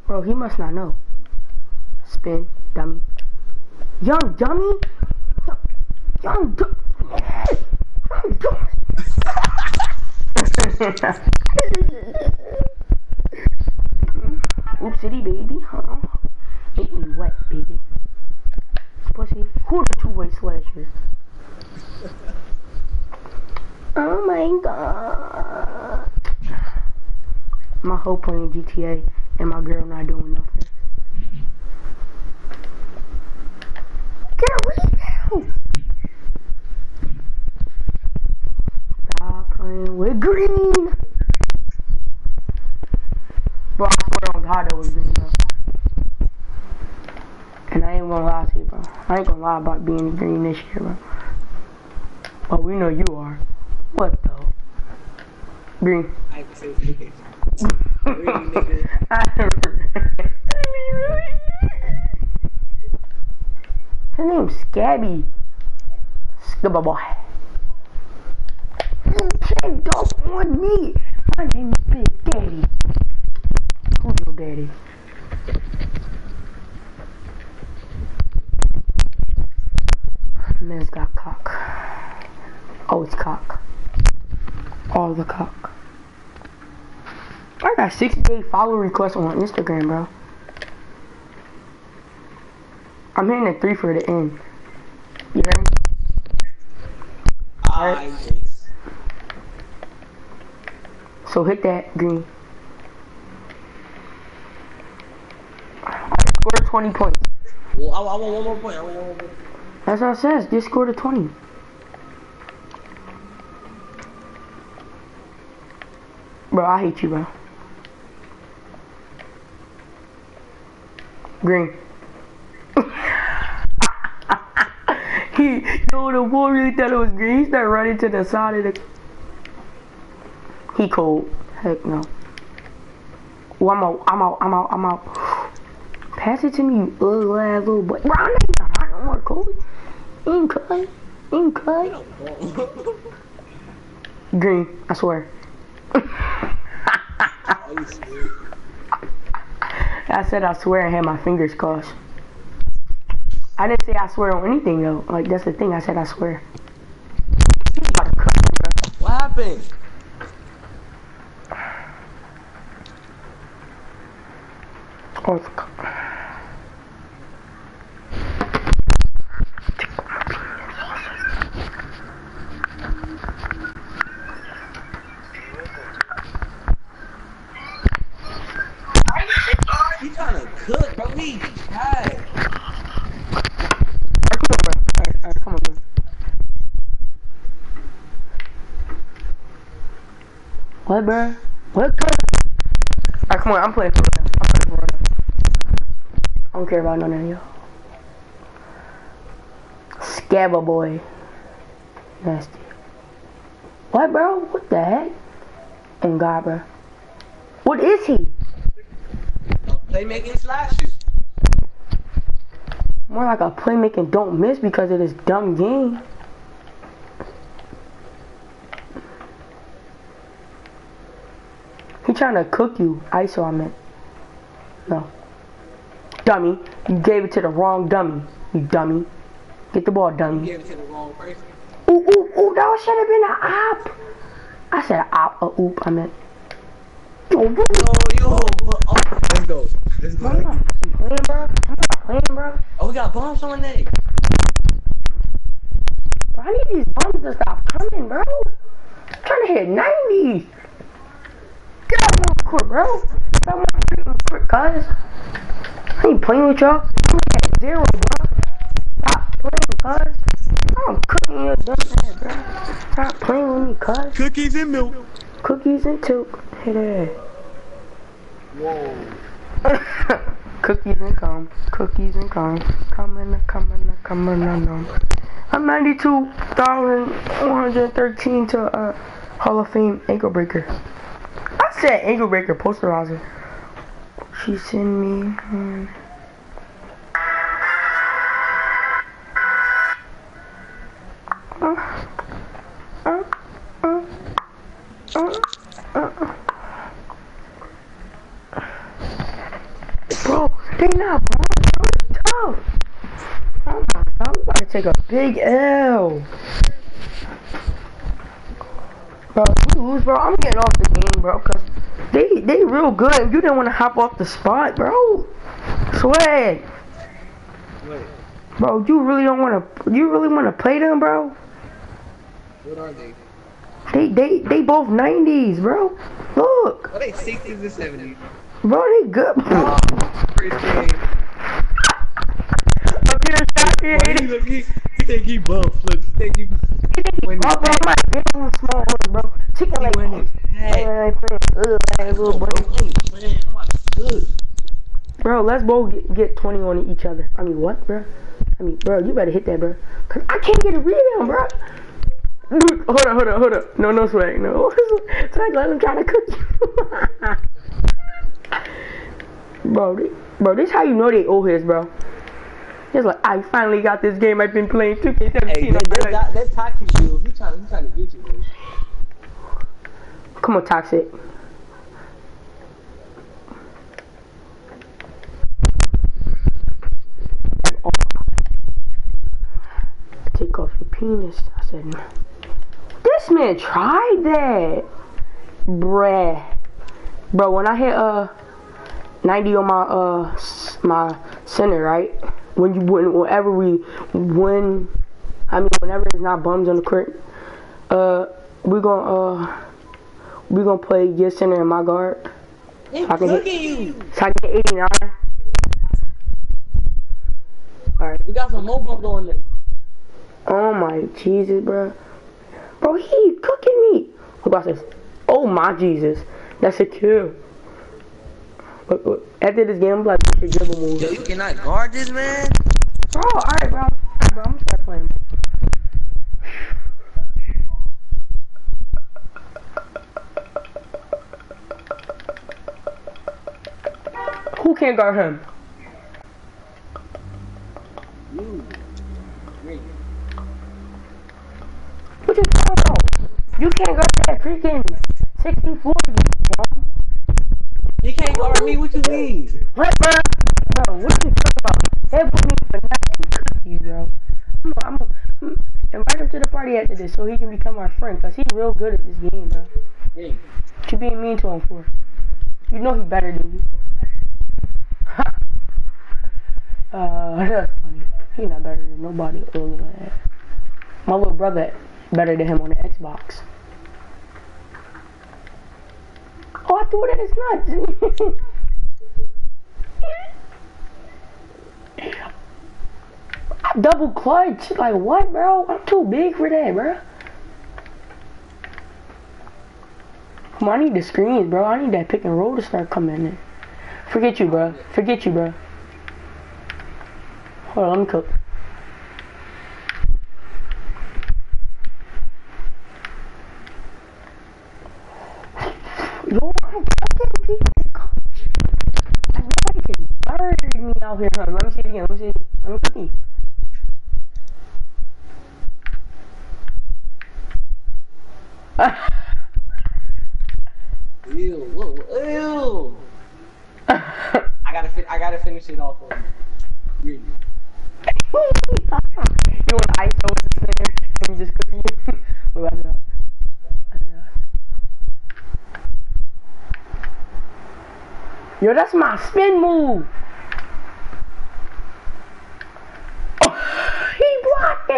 Bro, he must not know. Spin, dummy. Young dummy? Oopsie baby, huh? Make me wet, baby. Pussy. Who the two-way slasher? oh my god. My whole playing GTA and my girl not doing nothing. Girl, what you do? Stop playing with green. Bro, I swear on God that was green, bro. And I ain't gonna lie to you, bro. I ain't gonna lie about being green this year, bro. But we know you are. What though? Green. I say. Green nigga. His name's Scabby. Scabba boy. You can't dump on me. My name is Big Daddy. Who's your daddy? Man's got cock. Oh, it's cock. All the cock. I got 68 follow requests on Instagram, bro. I'm hitting a three for the end. You hear me? I yes. So hit that green. I scored 20 points. Well, I, I want one more point. I want one more point. That's what it says. Just scored a 20. Bro, I hate you, bro. Green. he, yo, the boy really thought it was green. He started running to the side of the. He cold. Heck no. Oh, I'm out. I'm out. I'm out. I'm out. Pass it to me, you ugly ass little boy. Bro, I'm not hot no more, Kobe. Green, I swear. I said I swear I had my fingers crossed. I didn't say I swear on anything though. Like that's the thing. I said I swear. What happened? It's trying to cook, bro. He tried. Alright, come on, bro. Alright, alright, come on, bro. What, bro? What? Alright, come on. I'm playing for real. I'm playing for real. I don't care about none of you. Scabba boy. Nasty. What, bro? What the heck? And God, bro. What is he? Playmaking slashes. More like a playmaking don't miss because of this dumb game. He trying to cook you. ISO I meant. No. Dummy. You gave it to the wrong dummy. You dummy. Get the ball, dummy. Gave it to the wrong person. Ooh, ooh, ooh, that should have been an op. I said op, a oop, I meant. Yo, Yo, yo, oh, let's go. Let's go. I'm not playing, bro. I'm not playing, bro. Oh, we got bombs on that. Bro, I need these bombs to stop coming, bro. I'm trying to hit 90. Get out of my court, bro. Get out of my freaking court, guys. I ain't playing with y'all. I'm at zero, bro. Stop playing, cuz. I'm cooking your dumb ass, bro. Stop playing with me, cuz. Cookies and milk. Cookies and took. Hit it. Whoa. Cookies and cum. Cookies and cum. Coming, coming, coming, coming. I'm 92,113 to uh, Hall of Fame ankle breaker. Said ankle breaker posterizer. She sent me. uh. Bro, they not tough. Oh my god, we about to take a big L. Bro, lose, bro, I'm getting off the game, bro, they they real good. You didn't want to hop off the spot, bro. Swag, bro. You really don't want to. You really want to play them, bro? what are they? They they they both 90s, bro. Look, Are they 60s and 70s? bro, they good. First game. Oh, I'm getting shot here. Boy, he, look, he, he think he buff. Look, think he winning. Oh, bro, I'm not getting small bro. Chicken like winning. Hey, I ain't playing. Ugh, bro, buddy. I ain't playing. I'm about to good. Bro, let's both get, get 20 on each other. I mean, what, bro? I mean, bro, you better hit that, bro. Cause I can't get a rebound, bro. Dude, hold up, hold up, hold up. No, no swag, no. swag, let him try to cook you. bro, they, bro, this how you know they old heads, bro. It's like, I finally got this game I've been playing 2K17. Hey, good. that, that's toxic, dude. He trying, he trying to get you, dude. Come on, Toxic. Take off your penis. I said, no. This man tried that. Bruh. Bro, when I hit uh 90 on my uh my center, right? When you when whenever we when I mean whenever there's not bums on the court, uh we gonna uh we gonna play your center and my guard. He I can hit-. So I get 89. Alright. We got some more bumps on there. Oh my Jesus, bro. Bro, he cooking me. Look at this. Oh my Jesus. That's a kill. Look, look. After this game, I'm like, we should give a move. Yo, you cannot guard this man. Oh, bro, alright, bro. Bro, I'm gonna start playing, bro. Who can't guard him? You. What you talking about? You can't guard that freaking 60 40, He can't guard me. What you mean? What, bro? Bro, what you talking about? Headbutt me for nothing. You, bro. I'm gonna, I'm I'm, invite him to the party after this so he can become our friend. Cause he's real good at this game, bro. Hey, What you being mean to him for? You know he better than you. uh, that's funny. He not better than nobody other than that. My little brother better than him on the Xbox. Oh, I threw it at his nuts. Double clutch. Like what, bro? I'm too big for that, bro. Come on, I need the screens, bro. I need that pick and roll to start coming in. Forget you, bro. Forget you, bro. Hold on, let me cook. I'm fucking people. I me out here? Let me see again. Let me see. Let me see. ew, whoa, ew. I gotta, fi- I gotta finish it off. Really. you want ice over there? Let me just cook you. Look at that. Yo, that's my spin move. Oh, he blocked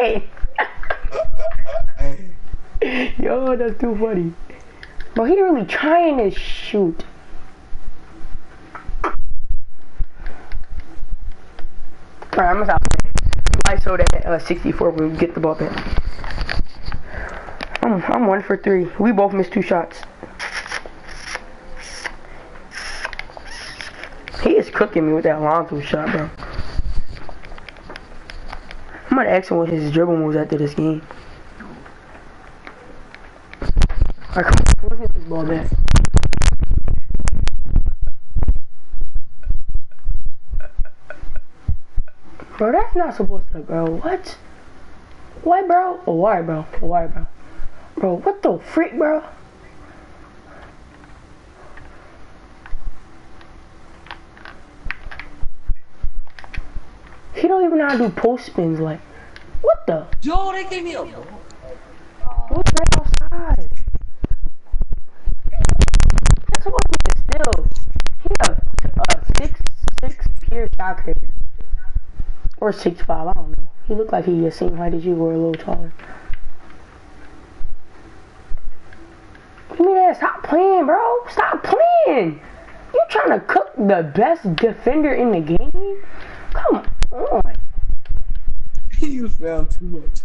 it. Yo, that's too funny. Bro, he really trying to shoot. Alright, I'm gonna stop. I saw that uh, 64 when we get the ball back. I'm, I'm one for three. We both missed two shots. He is cooking me with that long through shot, bro. I'm gonna ask him what his dribble moves after this game. Alright, come on, get this ball back. Bro, that's not supposed to, bro. What? Why, bro? Oh, why, bro? Why, bro? Bro, what the freak, bro? He don't even know how to do post spins. Like, what the? Joe, they gave me a. What's right outside? That's supposed to be still. He a, a six six pure shot. Or six five, I don't know. He looked like he the same height as you or a little taller. Give me that. Stop playing, bro. Stop playing. You trying to cook the best defender in the game? Come on. You found too much.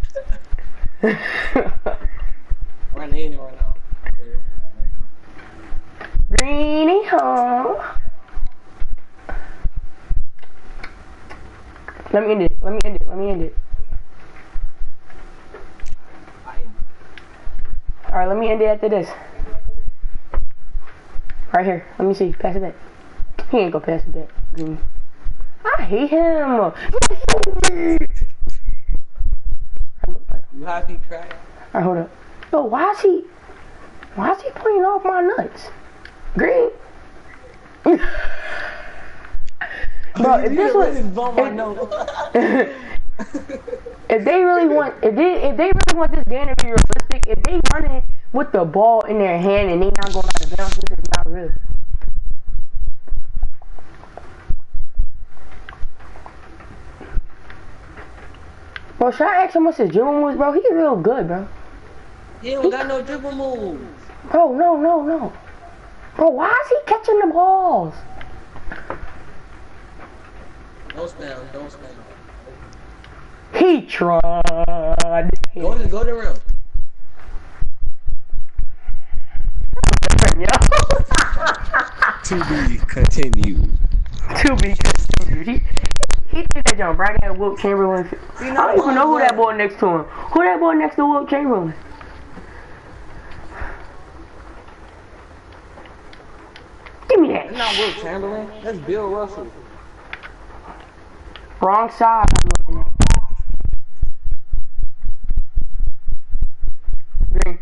Run in right now. Greeny home. Let me end it. Let me end it. Let me end it. Alright, let me end it after this. Right here. Let me see. Pass it back. He ain't gonna pass it back. Greeny. I hate him. You happy, crack? Alright, hold up. Yo, why is he why is he playing off my nuts? Green. Bro, if this was if, if they really want if they if they really want this game to be realistic, if they running with the ball in their hand and they not going out of bounds, this is not real. Bro, should I ask him what's his dribble moves, bro? He real good, bro. He don't got no dribble moves. Bro, no, no, no. Bro, why is he catching the balls? Don't spam, don't spam. He tried. Go to go to the rim. To be continued. to be continued. He, did that jump right at Wilt Chamberlain. I don't even know who that boy next to him. Who that boy next to Wilt Chamberlain? Give me that. That's not Will Chamberlain. That's Bill Russell. Wrong side. I'm. Green.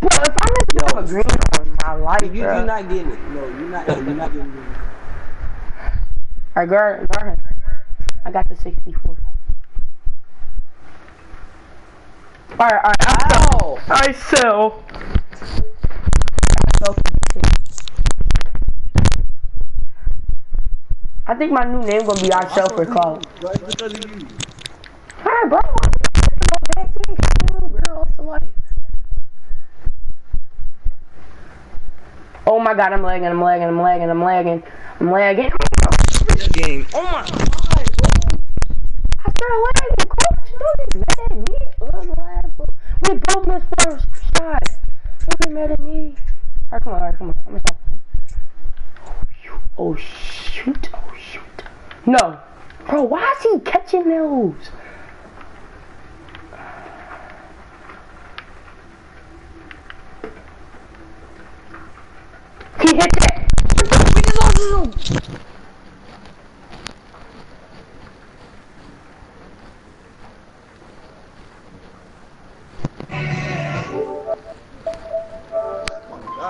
Bro, if I miss Yo. a green on my life, You, bro. you're not getting it. No, you're not. You're not getting it. Guard, guard. I got the 64. Alright, alright, I sell. Ow! I sell. I think my new name gonna be I sell for cloud. Right, because of you. Alright, bro. Girl, so like- Oh my god, I'm lagging, I'm lagging, I'm lagging, I'm lagging, I'm lagging. This game. Oh my god, bro. I started lagging, coach. Don't get mad at me. Love lag, bro. We both missed first shot. Don't get mad at me. Alright, come on, alright, come on. I'm gonna stop. Oh shoot, oh shoot. No. Bro, why is he catching those? He hit that. God, what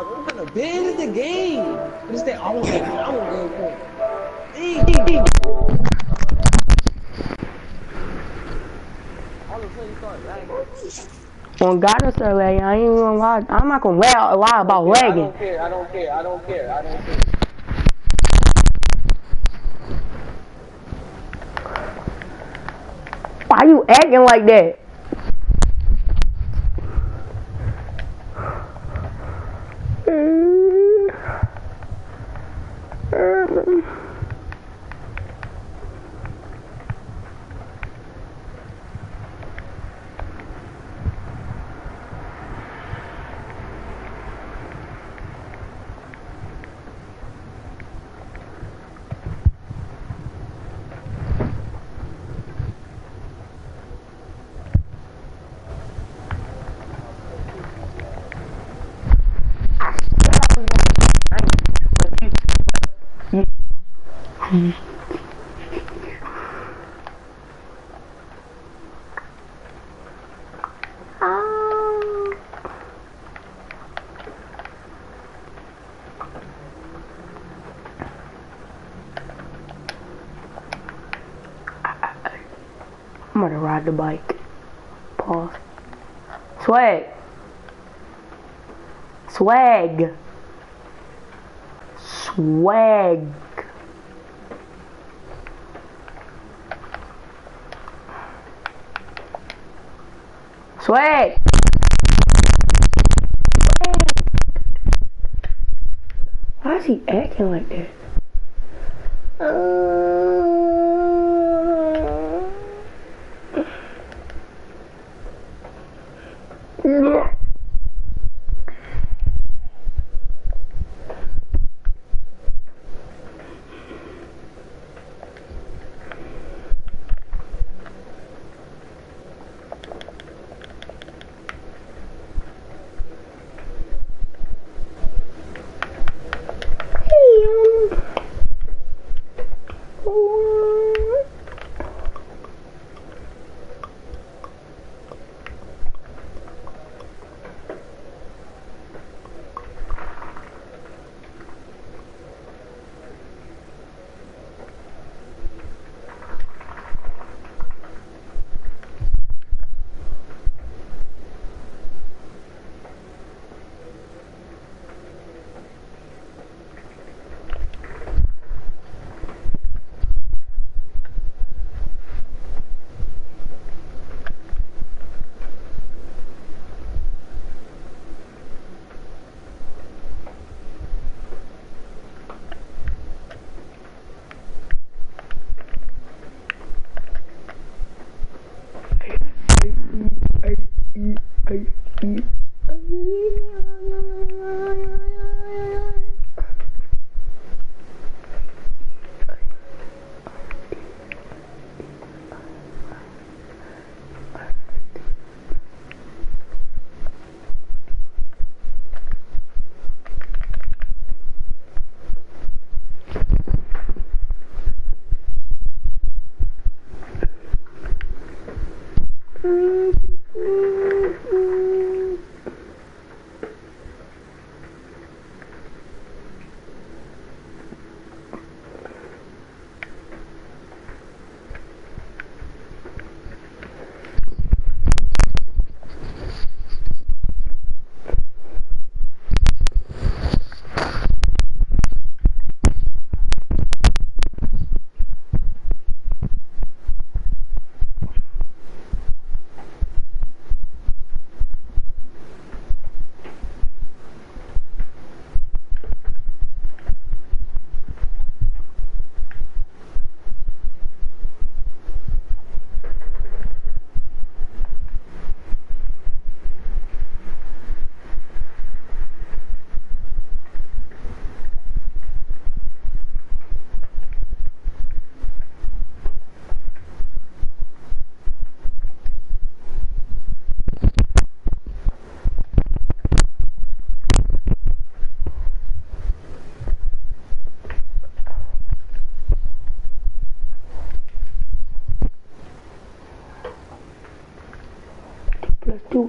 kind of bend is the game? Is that? I want that. I want game point. Sudden you start lagging. On God, I started lagging. I ain't even gonna lie. I'm not gonna lie, lie about I lagging. don't care. I don't care. I don't care. I don't care. Why you acting like that? Um, um, I'm gonna ride the bike. Pause. Swag. Swag. Swag. Swag. Why is he acting like that? Uh...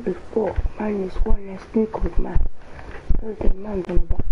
two is four. Minus one, man's on the box. Smoke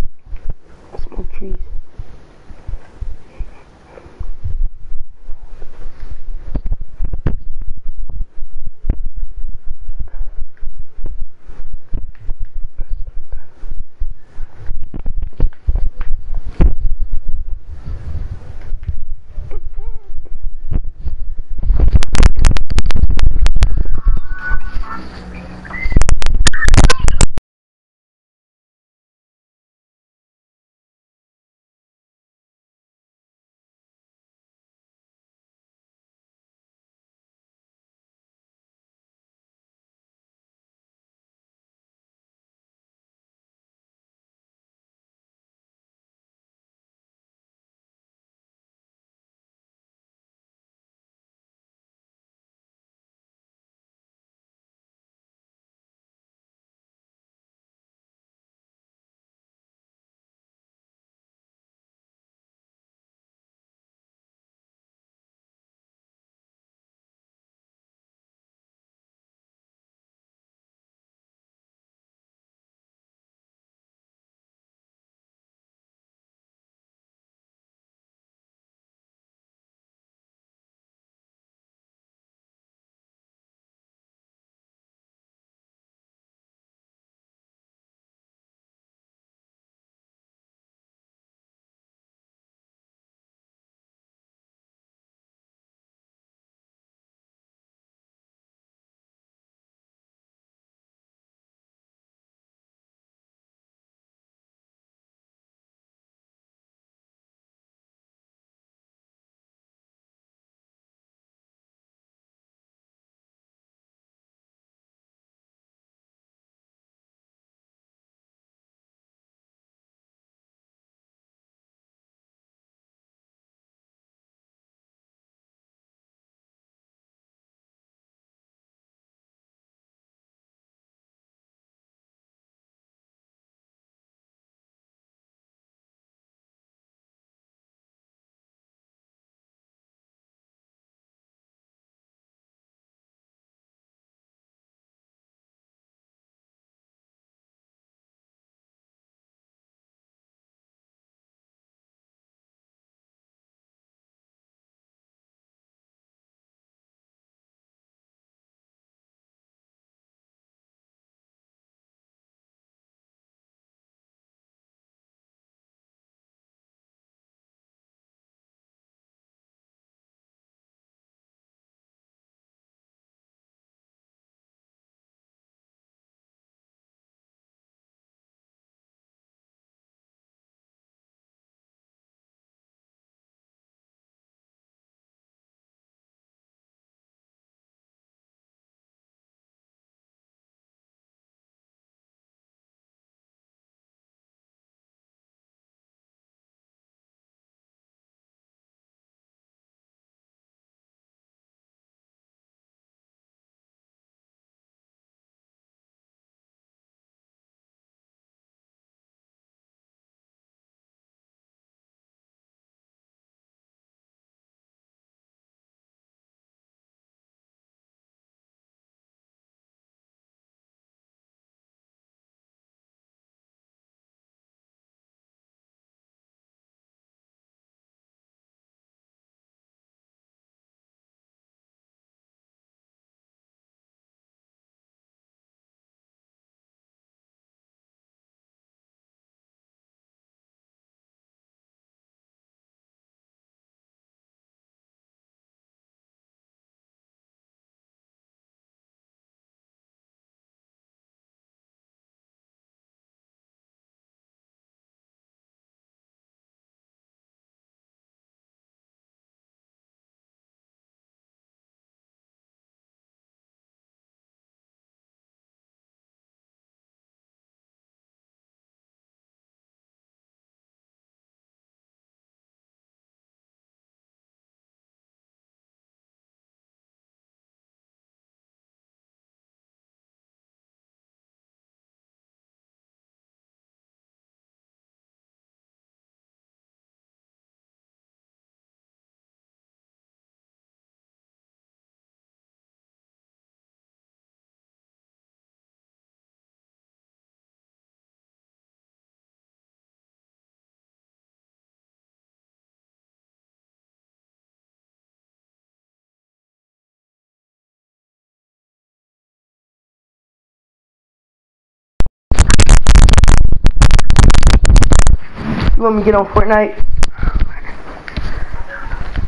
You want me to get on Fortnite?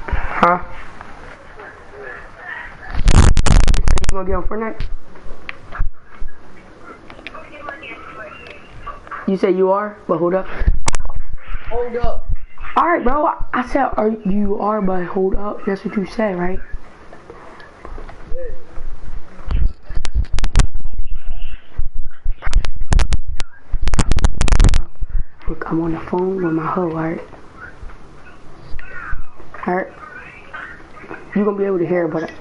Huh? You gonna get on Fortnite? You say you are, but hold up. Hold up. Alright, bro. I said are you are, but hold up. That's what you said, right? Look, I'm on the phone with my hoe, alright? Alright? You gonna be able to hear, but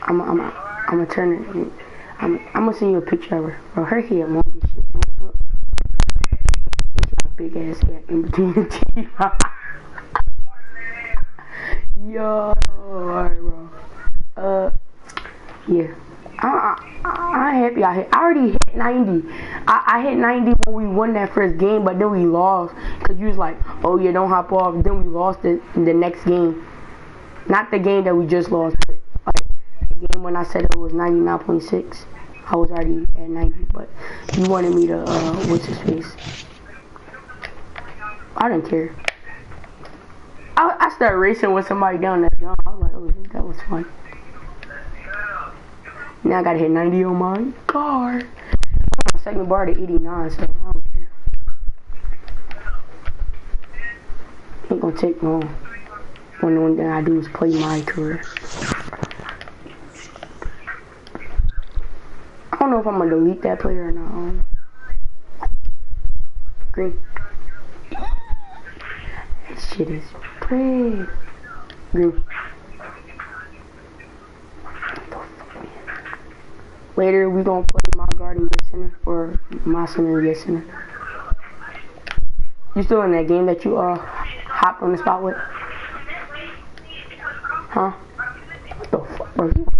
I'm, I'm, I'm gonna turn it. I'm, I'm gonna send you a picture of her. Bro, her hair won't be shit. Big ass hair in between the teeth. Yo, alright, bro. Uh, yeah. I, I, I happy I hit. I already hit 90. I, I hit 90 when we won that first game, but then we lost. Cause you was like, oh yeah, don't hop off. Then we lost it in the next game. Not the game that we just lost. The game when I said it was 99.6. I was already at 90, but you wanted me to, uh, what's his face? I didn't care. I, I started racing with somebody down that jump. I was like, oh, that was fun. Now I gotta hit 90 on my car. My second bar to 89, so I don't care. Ain't gonna take long. The only thing I do is play my career. I don't know if I'm gonna delete that player or not. Green. Shit is pretty. Green. Later, we gonna play my garden get center or my center get center. You still in that game that you uh hopped on the spot with? Huh? What the fuck, bro?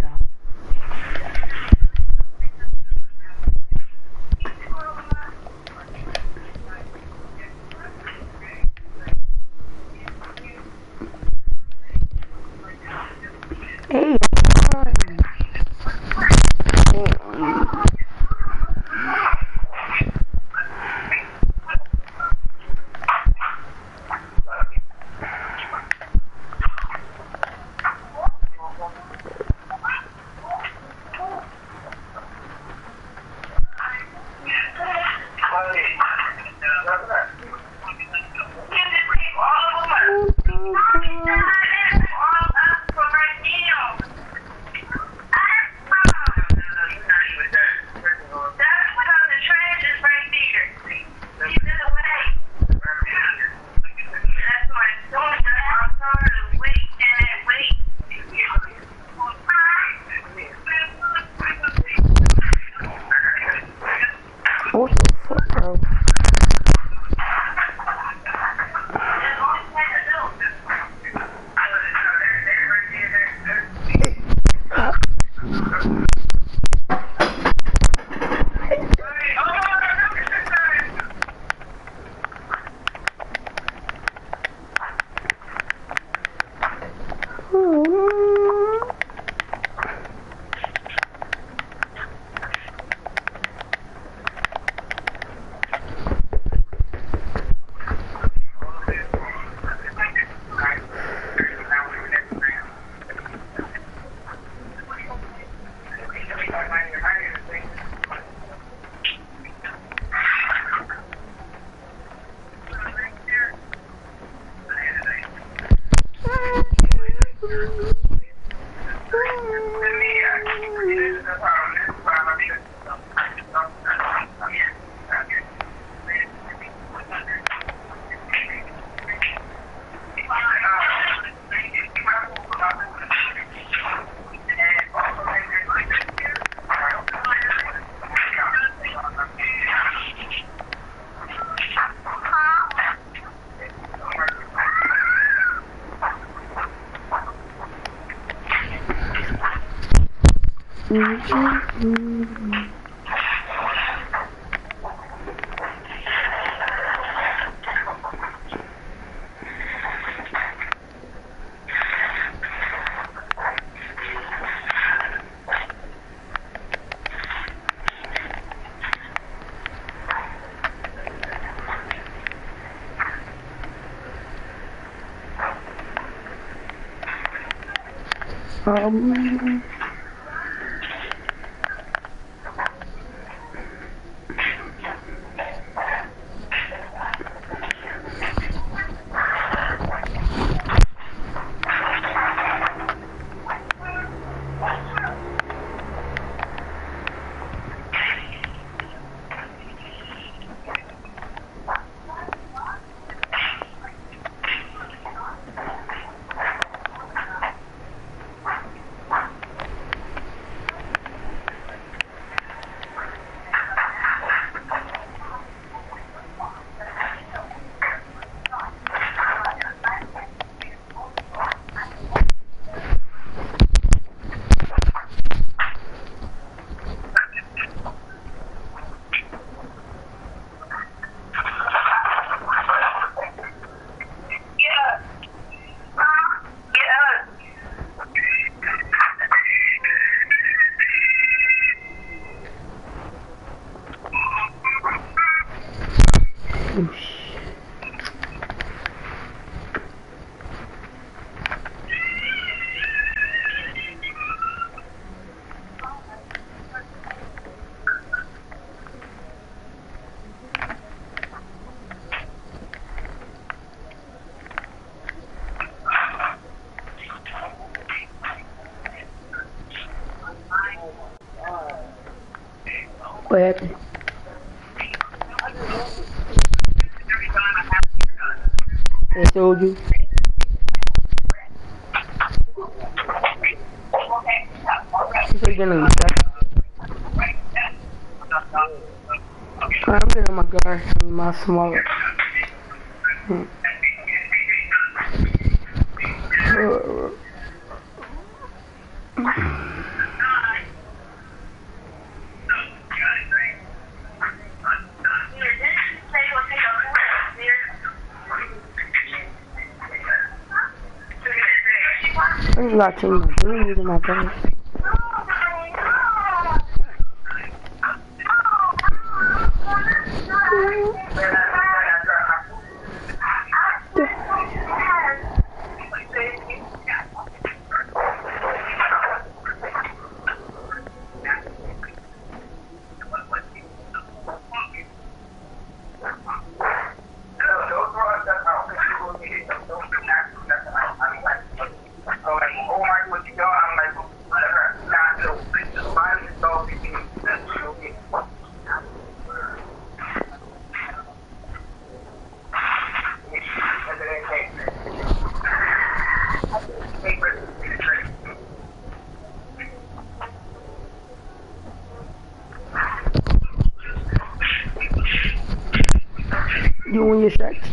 Um, what happened? They told you? You said you're gonna I'm getting my guard and my smaller. Hmm. I just got two my dreams in my brain. You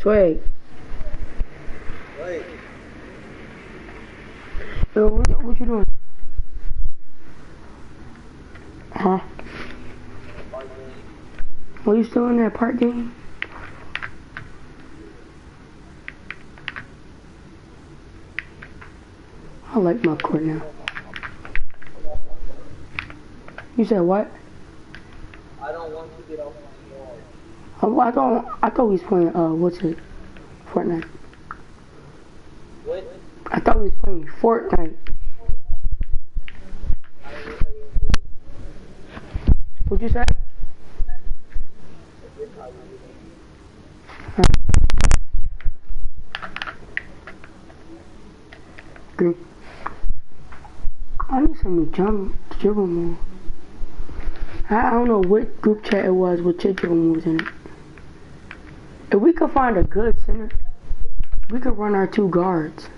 Swag. Wait. Yo, what, what you doing? Huh? Are you still in that part game? I like my court now. You said what? I don't want to get off Oh, I thought I thought we was playing uh what's it? Fortnite. What? I thought we was playing Fortnite. What'd you say? Good. I need some jump dribble more. I I don't know what group chat it was with Chicho was in it. Could find a good center, we could run our two guards.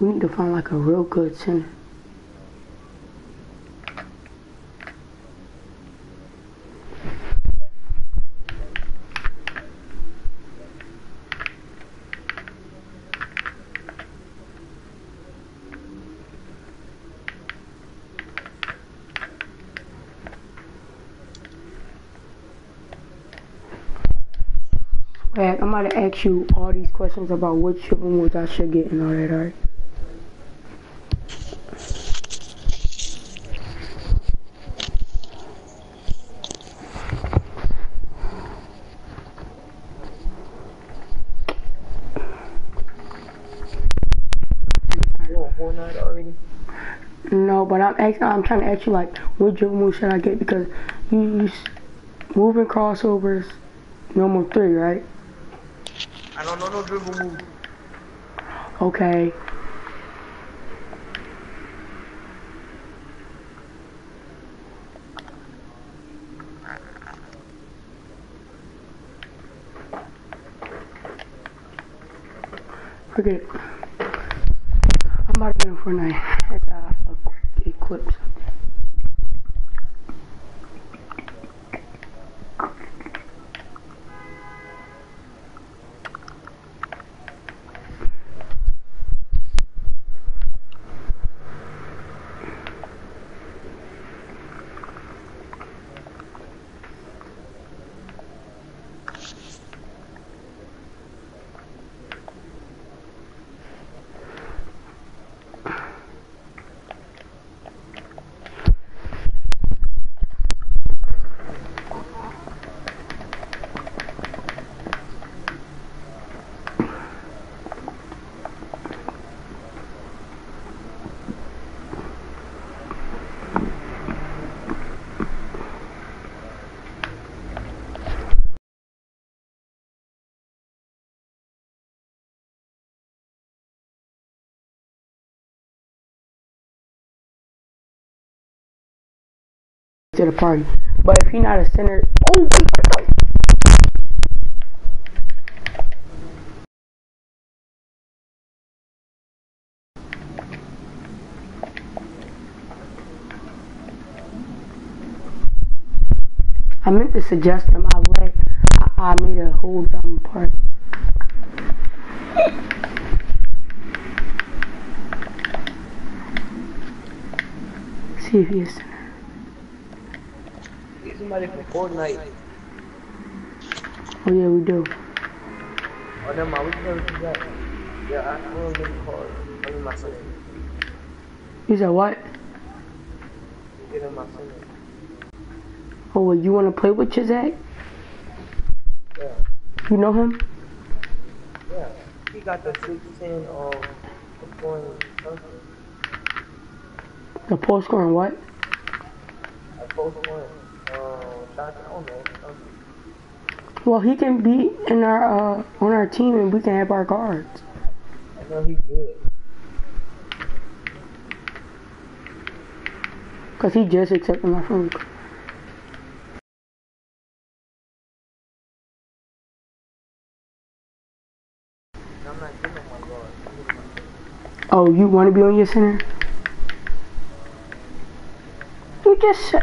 We need to find like a real good center. Swag, I'm about to ask you all these questions about which dribble moves I should get and all that, alright? No, but I'm asking, I'm trying to ask you like, what dribble move should I get? Because you, you moving crossovers, normal three, right? Don't no dribble move. Okay. Forget it. I'm about to get in Fortnite. It's, uh, equipped. To the party. But if he not a center, oh wait. I meant to suggest him. I let I, I made a whole dumb part. See if somebody from Fortnite. Oh yeah, we do. Oh, never mind. One is that? Yeah, I don't get the card. I mean, my son. You said what? Get in my son. Oh, well, you want to play with Chizak? Yeah, You know him? yeah. He got the 16 um, scoring something. The post scoring what? I post. Um, shot, I don't know. Something. Well, he can be in our uh, on our team, and we can have our guards. I know he good. Cause he just accepted my phone. call. I'm not getting on my guard. I'm getting my Oh, you want to be on your center? You just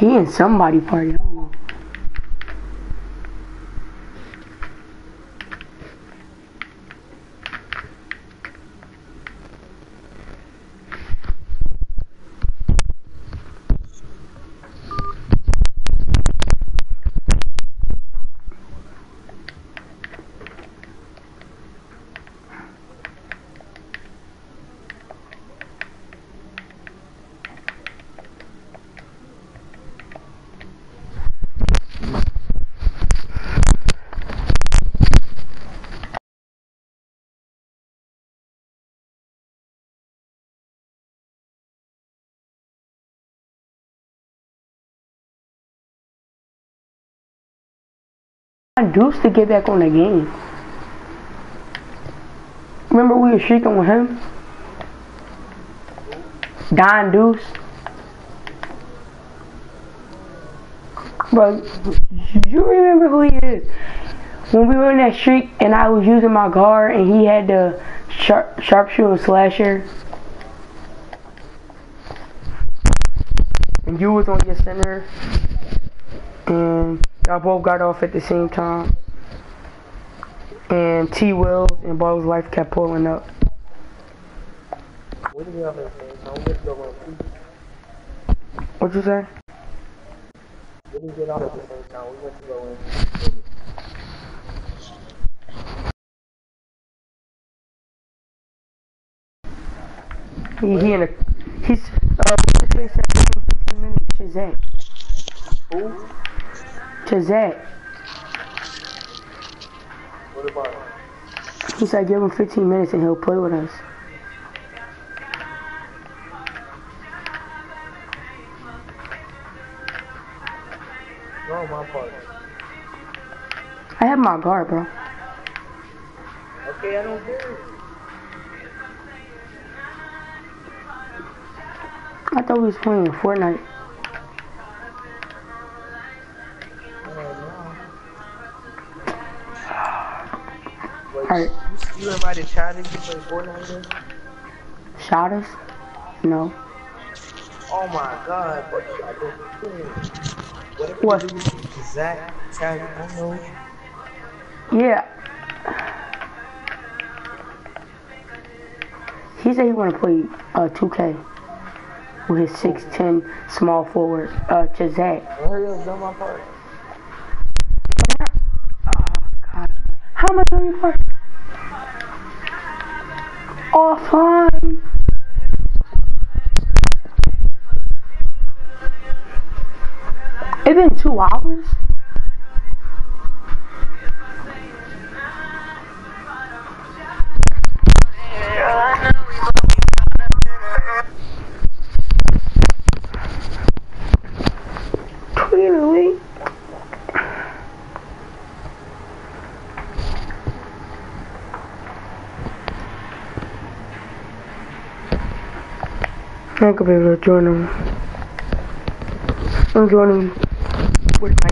He in somebody party. I Deuce to get back on the game. Remember we were streaking with him? Don Deuce. Bro, you remember who he is? When we were in that streak and I was using my guard and he had the sharp sharpshooter slasher. And you was on your center. And y'all both got off at the same time. And T Wills and Ball's life kept pulling up. What do we have at the same time? We get to go on two. What you say? We didn't get out at the same time. We went to go in. He, he in a he's uh what's his face at 15 minutes. Chazette. Who? Chazette. What about He said give him 15 minutes and he'll play with us. No, my part. I have my guard, bro. Okay, I don't care. I thought we was playing Fortnite. Alright. you, you invited Chad to play Fortnite us? No. Oh my god, what got doing? Whatever What? you Zach, Chad, I don't know. Yeah. He said he want to play uh, 2K with his 6'10 small forward, uh, Chazette. Hurry up, my part. How am I doing for? Offline. It been two hours? Clearly. I could be able to join them. I'm joining with my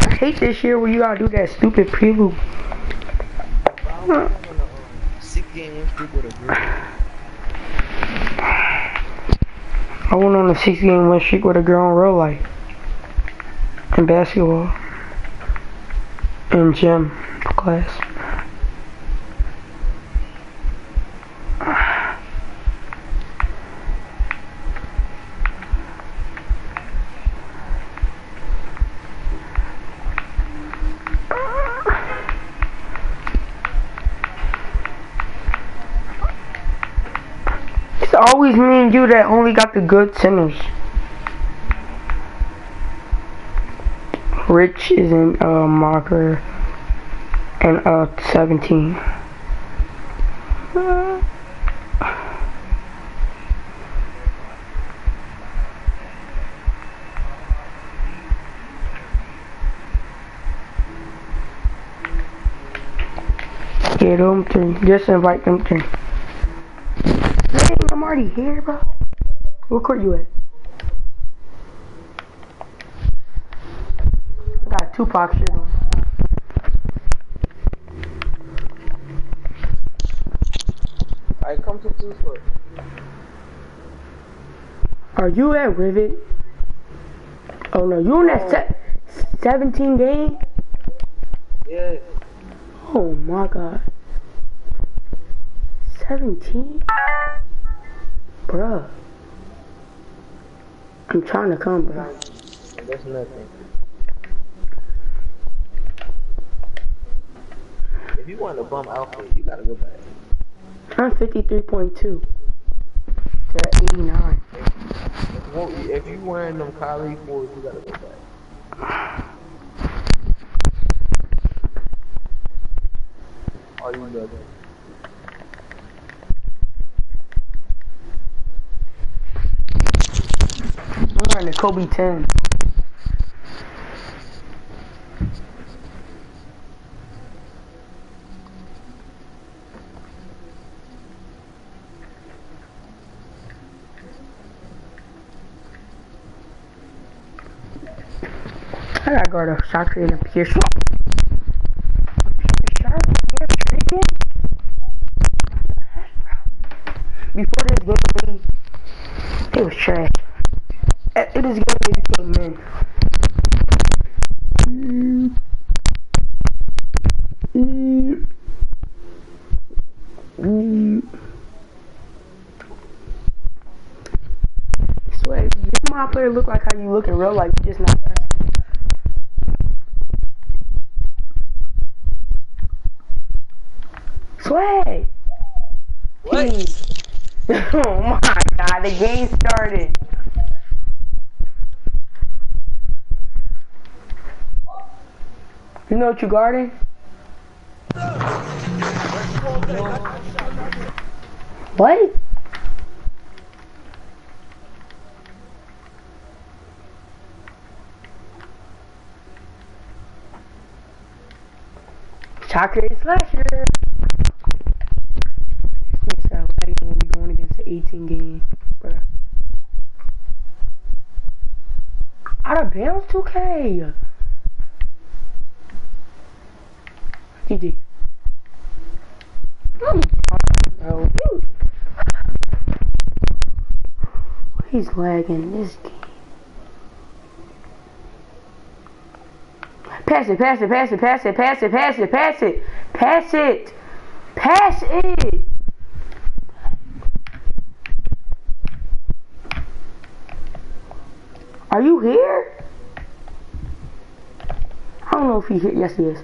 I hate this year where you gotta do that stupid prelude. Six game win streak with a group. I went on a six game win streak with a girl in real life. In basketball. In gym class. It's always me and you that only got the good centers. Rich is in uh, marker and uh 17. Yeah, them three. Just invite them three. Dang, I'm already here, bro. What court you at? I got Tupac shit. Alright, come to two foot. Are you at Rivet? Oh no, you in that se 17 game? Yeah. Oh my god. 17? Bruh. I'm trying to come, bro. That's nothing. if you want a bum outfit, you gotta go back. I'm 53.2 to 89. Well, if you wearing them Kyrie 4s, you gotta go back. Are you done? I'm wearing the Kobe 10. Soccer and tricking. Before this game, it was trash. It is game they. Mm. Mm. Mm. Swear, you my player look like how you look in real life, you just not. Sway! What? Oh my god, the game started. You know what you're guarding? What? Chocolate slasher. This makes that like when we 18 game, bruh. Out of bounds 2K. GG. Mm. Bro, He's lagging this game. Pass it, pass it, pass it, pass it, pass it, pass it, pass it, pass it, pass it. fije, y así.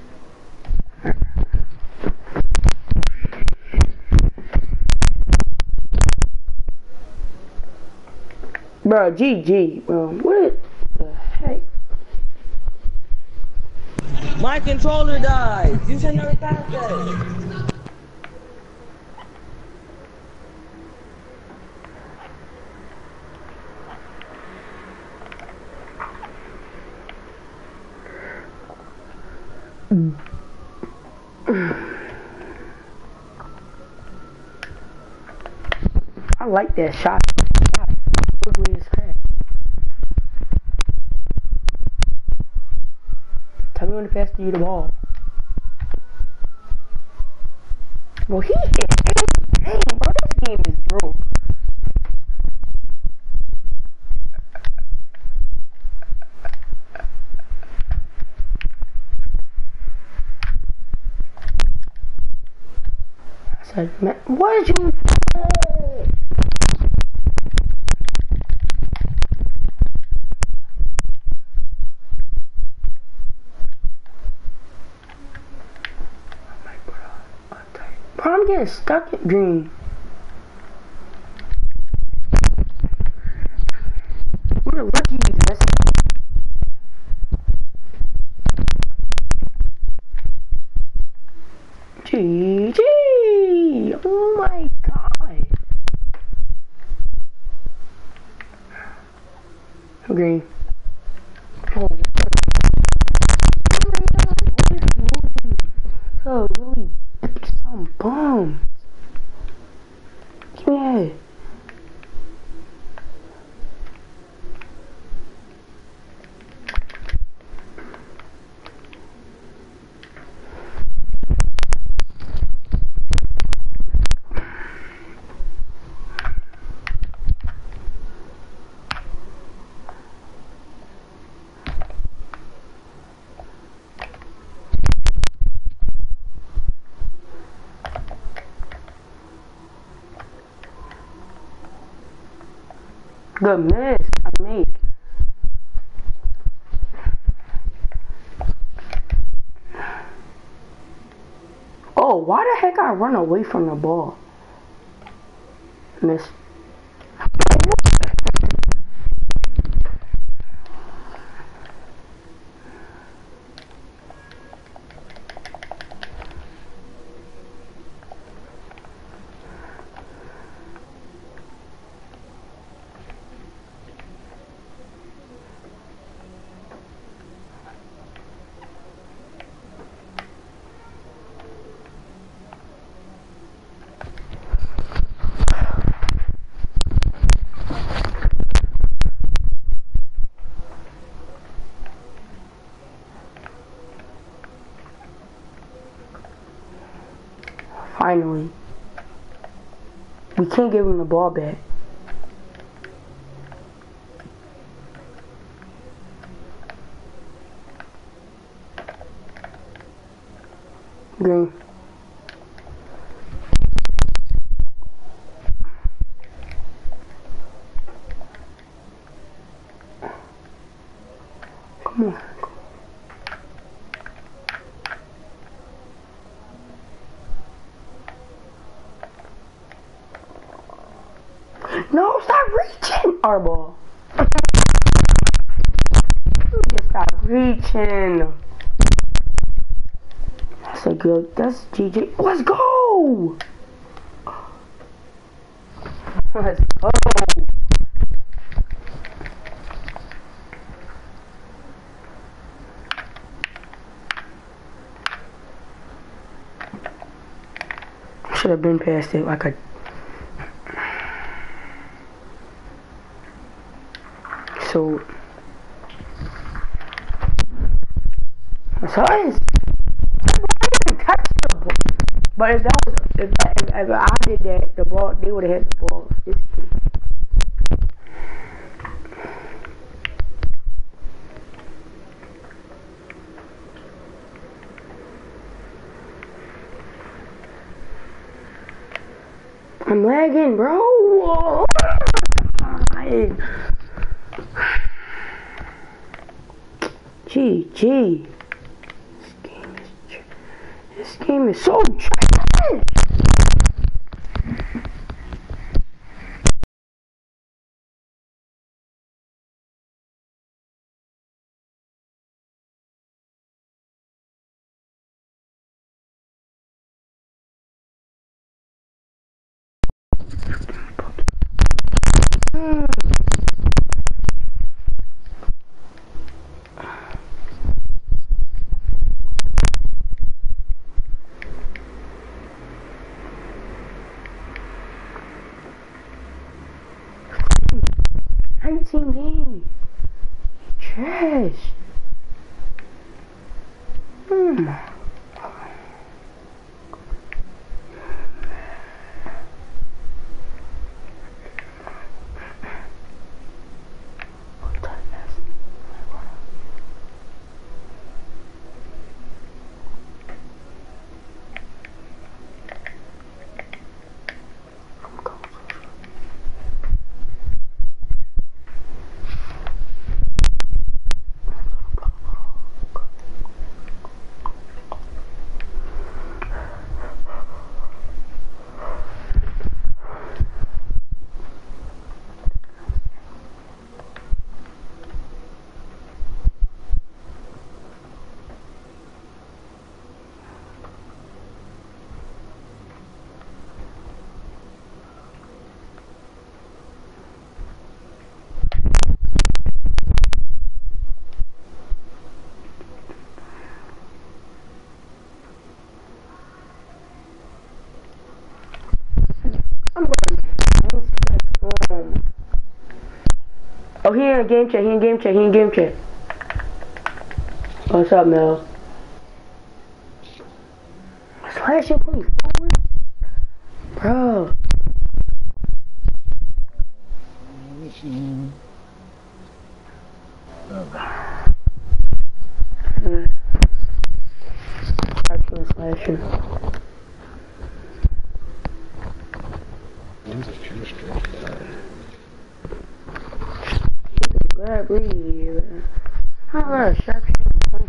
Bro, GG, bro. What the heck? My controller died. You should never pass. Like that shot. Ugly as heck. Tell me when to pass to you the ball. Well, he hit. Dang, bro, this game is broke. I said, man, what did you get stuck at dreams. Good miss. I make. Oh, why the heck I run away from the ball? Miss. Finally. We can't give him the ball back. Green. Come on. No, stop reaching! Our ball. Just stop reaching. That's a good. That's GG. Let's go! Let's go. Should have been past it like a. So it's. touch the ball. But if that was if, if, if I did that, the ball they would have hit the ball. This I'm lagging, bro. Gee. This game is this game is so Oh, he game chat. He game chat. He game chat. What's up, Mel? Slash your put me forward, bro. Mm. Hard to slash you. Grab me. How about a sharp shooter?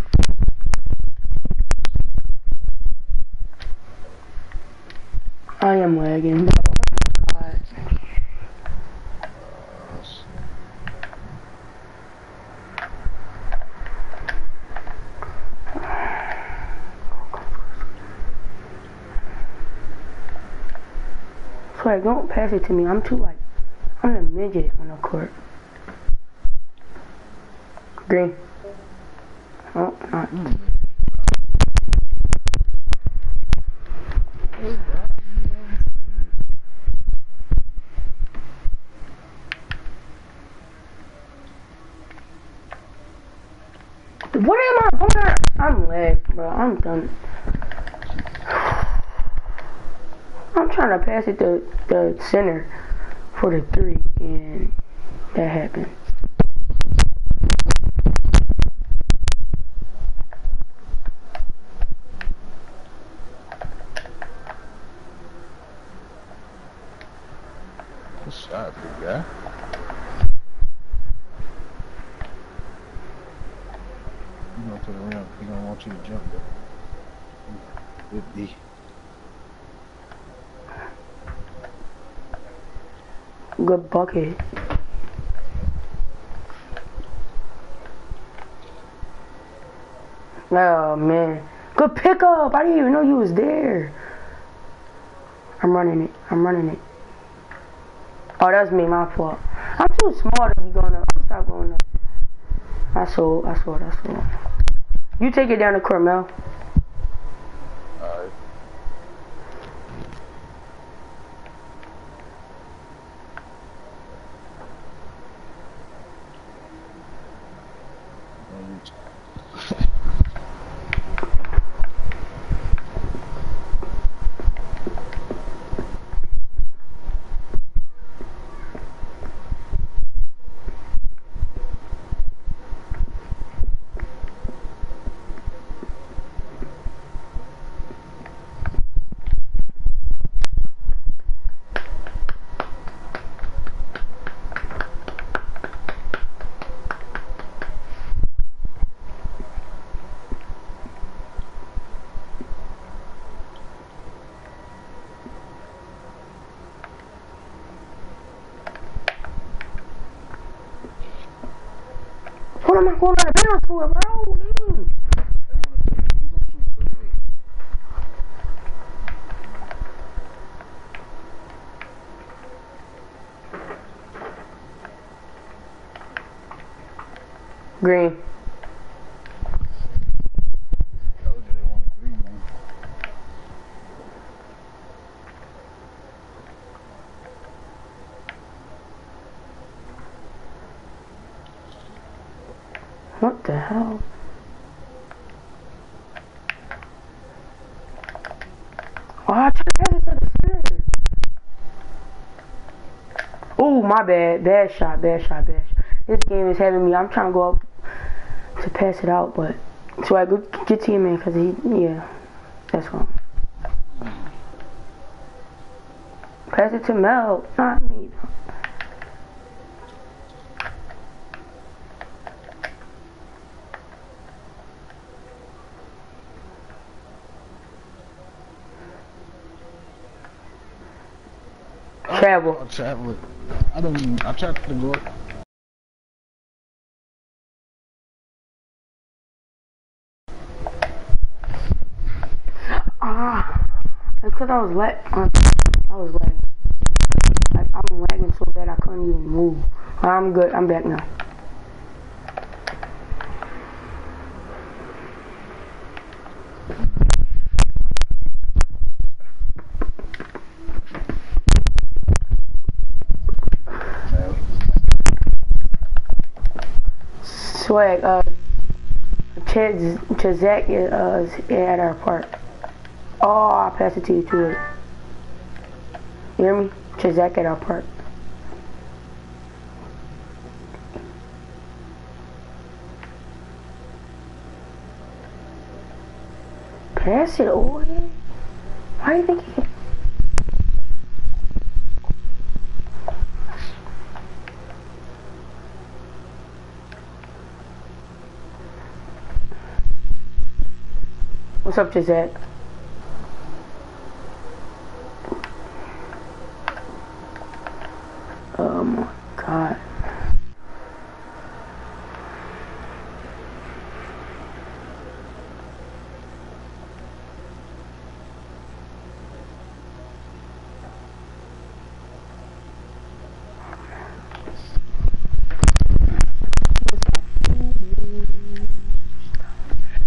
I am lagging. bro. God. Swear, don't pass it to me. I'm too like, I'm a midget on the court. Green. Oh, not. I? What am I? I'm leg, bro. I'm done. Trying to pass it to the center for the three, and that happened. Good shot, big guy. You go to the rim. He gonna want you to jump there. Good D. Bucket. Oh man. Good pickup. I didn't even know you was there. I'm running it. I'm running it. Oh, that's me, my fault. I'm too small to be going up. I'll stop going up. I saw, I saw, I saw. You take it down to Carmel. Alright. Gonna reach. What am I going out of bounds for, bro? Dang. They wanna do it. He gonna shoot through it. Green. Told you they want a three, man. What the hell? Oh, I tried to pass it to the center. Oh, bad. Bad shot, bad shot, bad shot. This game is having me. I'm trying to go up to pass it out, but so I go get to him, man, because he, yeah, that's wrong. Pass it to Mel, not me. Travel. Travel. I don't I tried to go up. Ah, it's because I was lag. Uh, I was lagging. I, I'm lagging so bad I couldn't even move. I'm good. I'm back now. Swag. Uh, Chaz, Chazak uh, at our park. Oh, I'll pass it to you too. You hear me? Chazak at our park. Pass it over? Why do you think What's up, Chazak? Oh my god.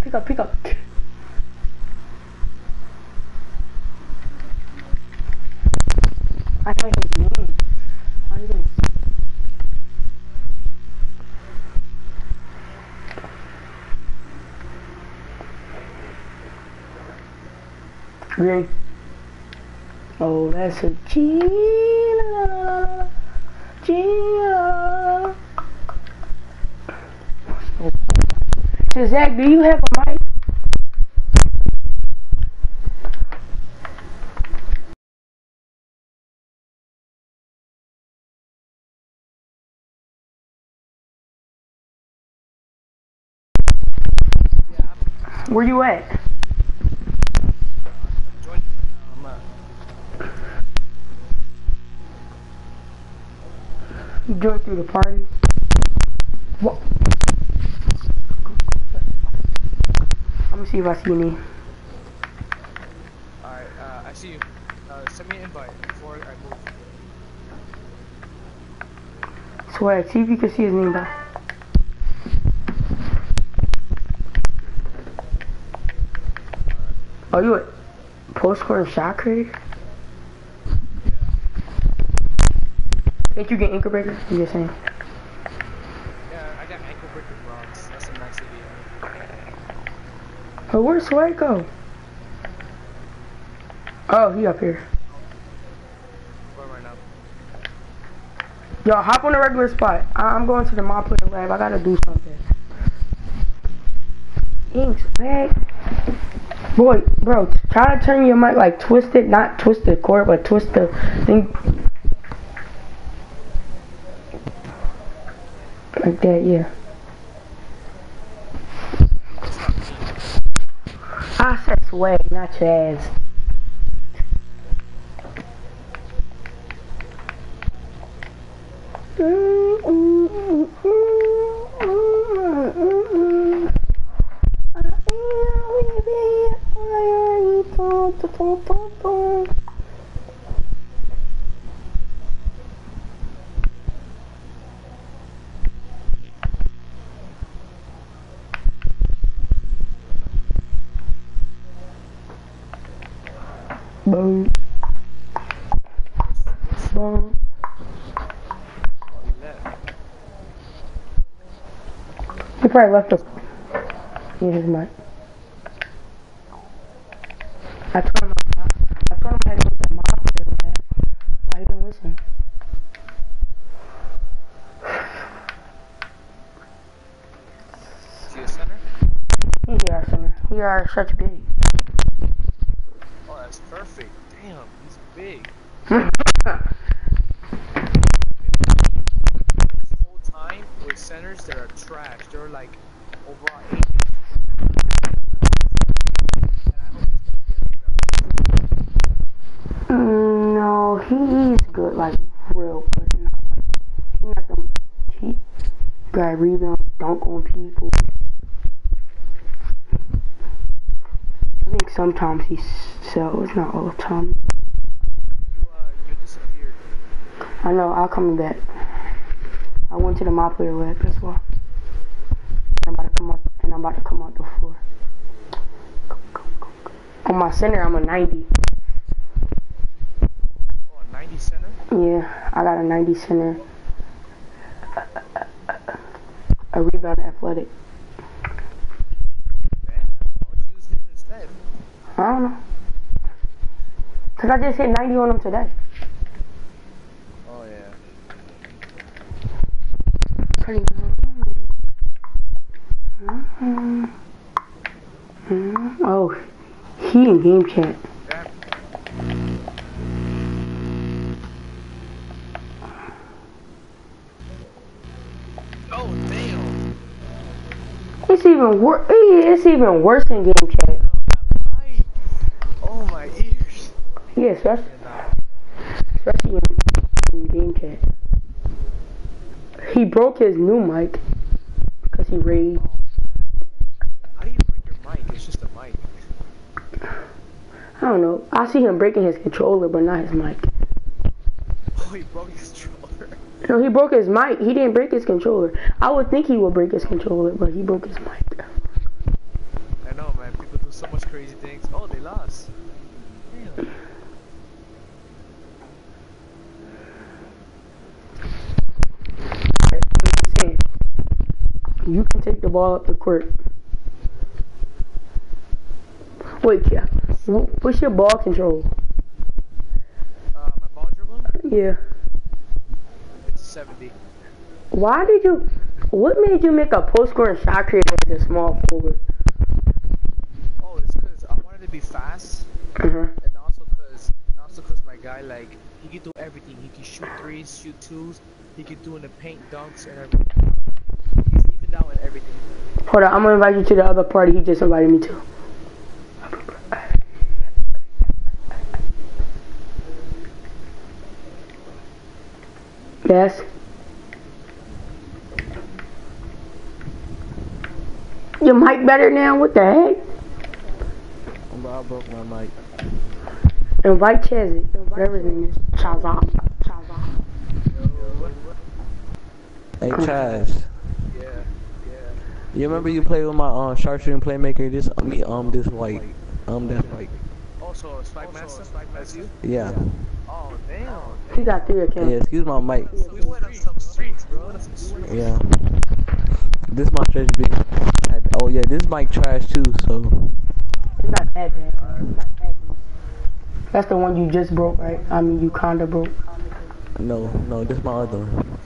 Pick up, pick up. I know his name. Why you gonna Green. Oh, that's a G. La, la, la, la, G. La. So, Zach, do you have a mic? Where you at? Join you right now. I'm at You joined through the party. What? I'm gonna see if I see any. Alright, uh, I see you. Uh, send me an invite before I move. Swag, see if you can see his name back. Are you a post scoring shot creator? Think you get ink breaker? You just saying. Yeah, I got ankle breaker bronze. That's a nice idea. Oh, where's Swag go? Oh, he up here. Where am now? Yo, hop on the regular spot. I- I'm going to the mob player lab. I gotta do something. Ink Swag. Boy, bro, try to turn your mic like twist it, not twist the cord, but twist the thing. Like that, yeah. I said swag, not your ass. Boom. Boom. Oh, you left. He probably left us. He his mic. I told him I told him I had to go to the mob player lab. Why he listen? A center? He are center. He are such big. Oh, that's perfect. Damn, he's big. This whole time with centers that are trash. They're like over eight. And I hope this can get better. Mm, no, he's good, like real good. He's not the cheap guy rebound, dunk on people. I think sometimes he sells, not all the time. You, uh, you disappeared. I know, I'll come back. I went to the mob player lab as well. I'm about to come up, and I'm about to come out the floor. On my center, I'm a 90. Oh, a 90 center? Yeah, I got a 90 center. A rebound athletic. Damn, why don't you use him instead? I don't know. Cause I just hit 90 on him today. Oh, yeah. Pretty Mhm. Mhm. Oh, he in game chat. Even worse. It's even worse in game chat. Damn, that mic. Oh, my ears. Yeah, especially, And, uh, especially in, game chat. He broke his new mic because he raised. How do you break your mic? It's just a mic. I don't know. I see him breaking his controller, but not his mic. Oh, he broke his controller. No, he broke his mic. He didn't break his controller. I would think he would break his controller, but he broke his mic. I know, man. People do so much crazy things. Oh, they lost. Damn. You can take the ball up the court. Wait, yeah. What's your ball control? Uh, my ball dribbling? Yeah. It's 70. Why did you? What made you make a post scoring shot creator as a small forward? Oh, it's because I wanted to be fast, Uh-huh. and also because, and also because my guy like he can do everything. He can shoot threes, shoot twos. He can do in the paint dunks and everything. He's even down with everything. Hold on, I'm gonna invite you to the other party he just invited me to. Yes. Your mic better now? What the heck? I broke my mic. Invite Chezzy, whatever his name is. Hey, Chaz. Yeah, yeah. You remember you played with my um sharpshooting playmaker? This me um this white. Um that's white. Also, Spike Master, Spike Master. you? Yeah. Oh damn. He got three Yeah, excuse my mic. We went on some streets, bro. That's some streets. Yeah. This my stretch big. Oh yeah, this mic trash too, so It's not that bad. It's not that bad. That's the one you just broke, right? I mean, you kinda broke. no, no, this my other one.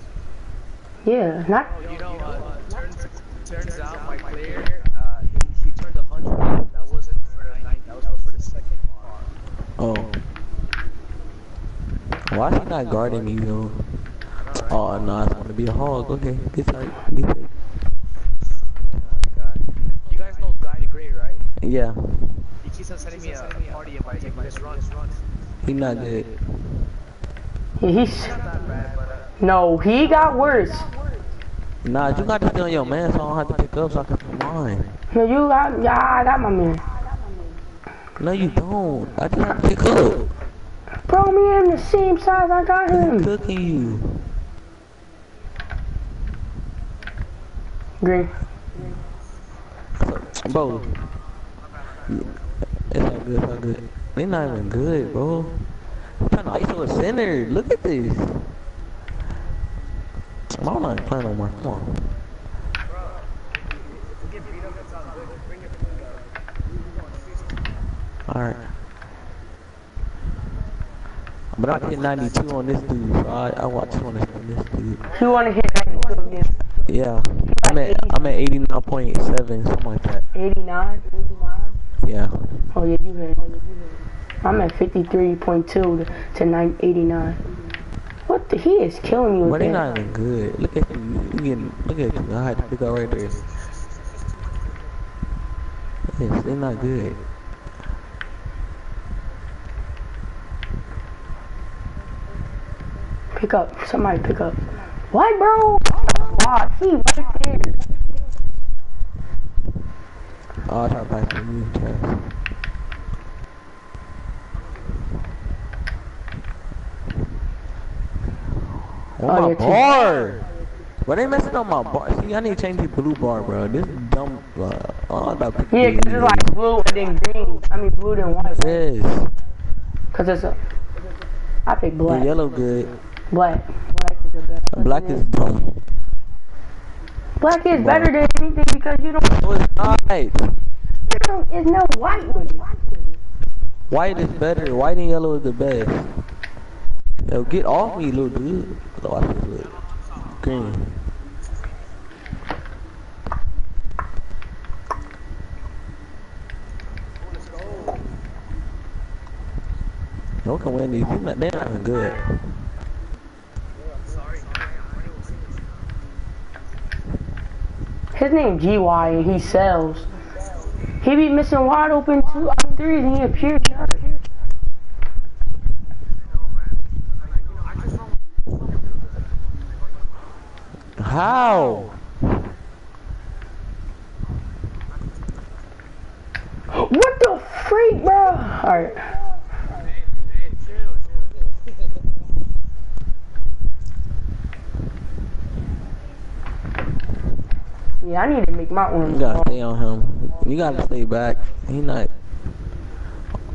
Yeah, not. You know, uh, turns turns out my player, uh, he, he turned hundred. That wasn't for the ninth. That was for the second part. Oh. Why is he not guarding me though? Oh no, I want to be a hog. Okay, get tight. Get tight. You guys know Guy the Great, right? Yeah, He keeps on sending me a, a party invite. Like, let's run, let's run. he not good. He's. Not bad, but uh, No, he got worse. Nah, you got to stay on your man, so I don't have to pick up, so I can put mine. No, you got. Yeah, I got my man. No, you don't. I just have to pick up. Bro, me and the same size. I got I'm him. cooking you. Green. Bro. It's not good, it's all good. They're not even good, bro. I'm trying to ISO a center. Look at this. I'm not playing no more. Come on. Alright. But I hit 92 on this dude, so I, I watch on this, on this dude. You want to hit 92 again? Yeah. I'm at, I'm at 89.7, something like that. 89? 89? Yeah. Oh, yeah, you hit. I'm at 53.2 to, to 9, 89. What the? He is killing you. But they not even good. Look at you. You getting, look at you. I had to pick up right there. Yes, they not good. Pick up. Somebody pick up. What, bro? Wow, he right there. Oh, I try to pass Chaz. Oh, Oh, my bar! But they messing on my bar. See, I need to change the blue bar, bro. This is dumb. Uh, oh, about to Yeah, cause it's like blue and then green. I mean blue then white. Yes. Cause it's a. I pick black. The yellow good. Black. Black is the best. Black is dumb. Black is better than anything because you don't. No, it's not. You don't there's no white with it. White is better. White and yellow is the best. Yo, get off me, little dude. I feel good. Green. No can win these. They're not, they're not even good. His name GY and he sells. He be missing wide open two out of threes and he a pure How? What the freak, bro? Alright. Yeah, I need to make my own. You gotta stay on him. You gotta stay back. He not.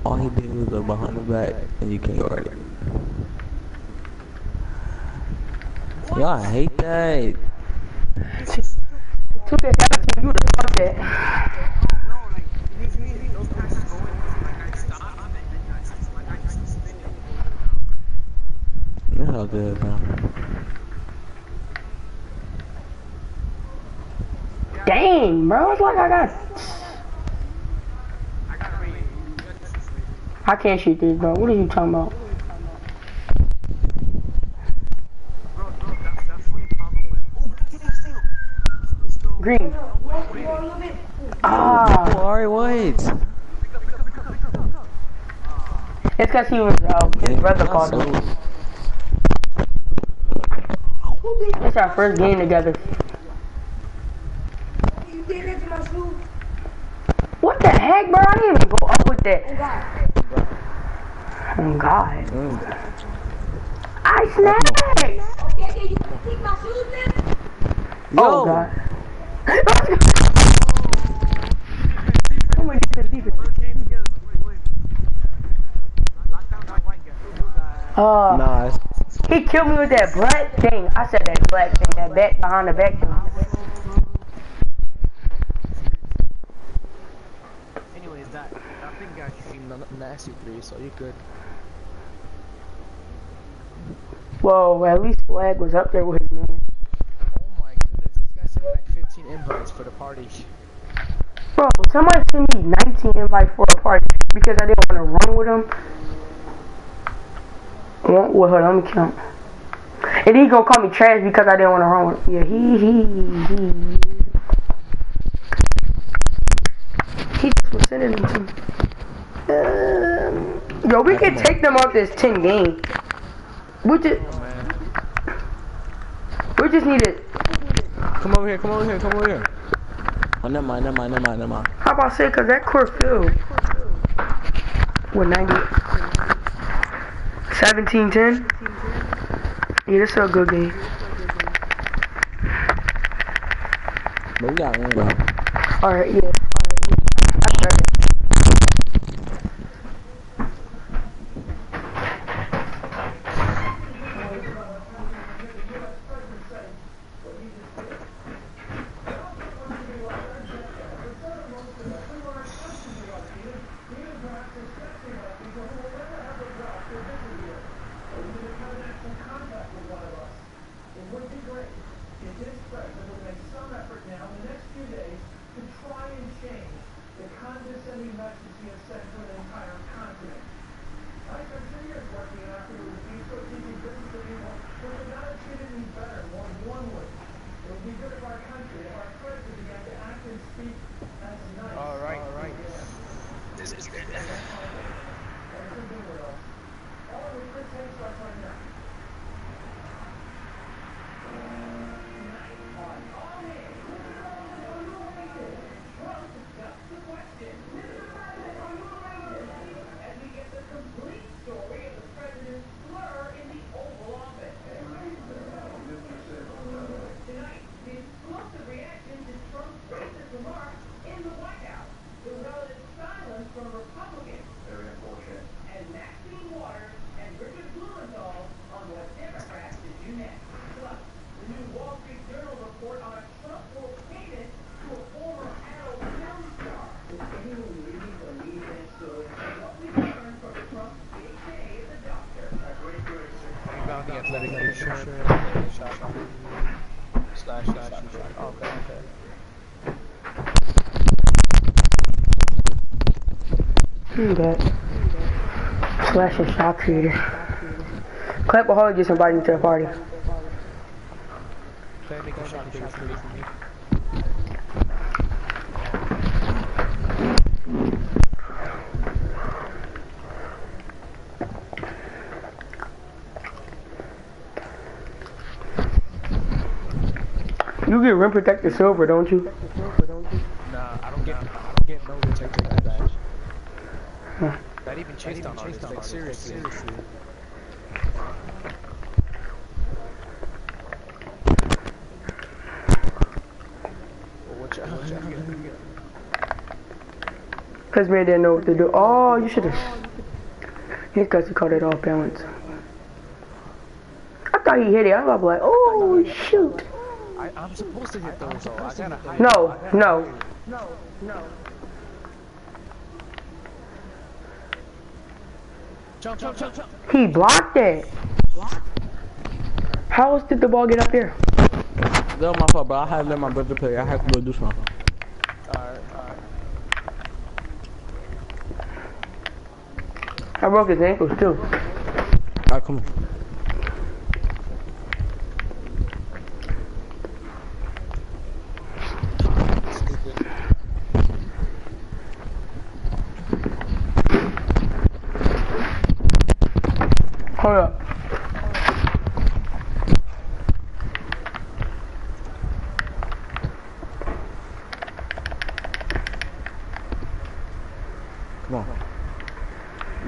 All he did was go behind the back, and you can't guard it. Yo, I hate that. Took it seventeen, you would have that. Yeah, all good, bro. Dang, bro. It's like I got. I can't shoot this, bro. What are you talking about? Green. Ah, Wait. it's because he was, uh, his brother called him. It's our first game together. You did it to my shoe. What the heck, bro? I didn't even go up with that. Oh, God. Oh, God. Mm. I snapped! Okay, then you can take my shoes then? Oh, God. oh, my God, defense. Uh, Nah, he killed me with that black thing. I said that black thing, that back behind the back thing. Anyways, that that thing got you in nasty three, so you're good. Whoa, at least Swag was up there with his man. Oh my goodness, this guy sent me like 15 invites for the party. Bro, somebody sent me 19 invites for a party because I didn't want to run with him. Well, well, hold on, let me count. And he gonna call me trash because I didn't want to run with him. Yeah, he, he, he. He just was sending them to me. Um, yo, we can take them off this 10 game. We just, we just need to, Come over here, come over here, come over here. Oh, never mind, never mind, never mind, never mind. how about I say, cause that court filled. What, 90? 17 10? Yeah, this is a good game. But we got one, bro. Alright, yeah. Alright, yeah. That. Slash and shot creator. Clapaholic just invited me to the party. You get rim protector silver, don't you? Nah, I don't get, I don't get no detector like that. Huh. That even chased down like seriously. Well, y'all- what y'all get? Cause man didn't know what to do. Oh, you should have. His guys called it off balance. I thought he hit it. I was like, oh shoot. I, I'm supposed to hit those though. I gotta hide. No, no. Jump, jump, jump, jump. He blocked it. How else did the ball get up there? That was my fault, bro. I had to let my brother play. I had to go do something. Alright, alright. I broke his ankles too. Alright, come on. Hold up. Come on.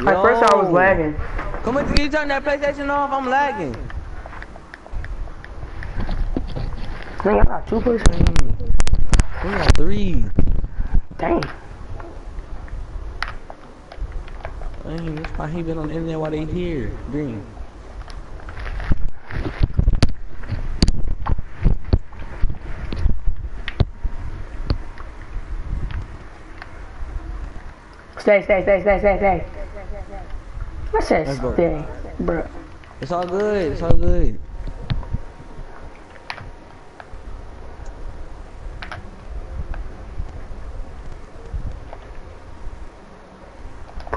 At first I was lagging. Come on, you turn that PlayStation off. I'm lagging. Dang, I got two places. We got three. Dang. Dang, that's why he been on the internet while they here. Green. Stay, stay, stay, stay, stay, stay. I said Let's stay, bruh. It's all good. It's all good.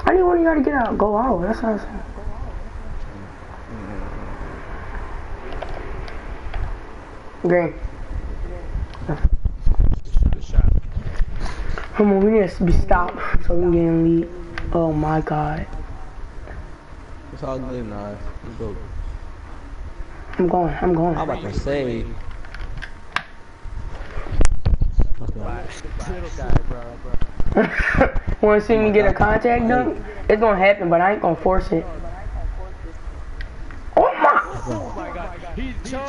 I didn't want you to get out, go out. That's what I was saying. Green. Come on, we need to be stopped so we can get in lead. Oh my god. It's all good, nah. Let's go. I'm going, I'm going. I'm about to say. Okay. Little guy, bro, bro. Wanna see me get a contact dunk? It's gonna happen, but I ain't gonna force it. Oh my! Oh my god. He choked.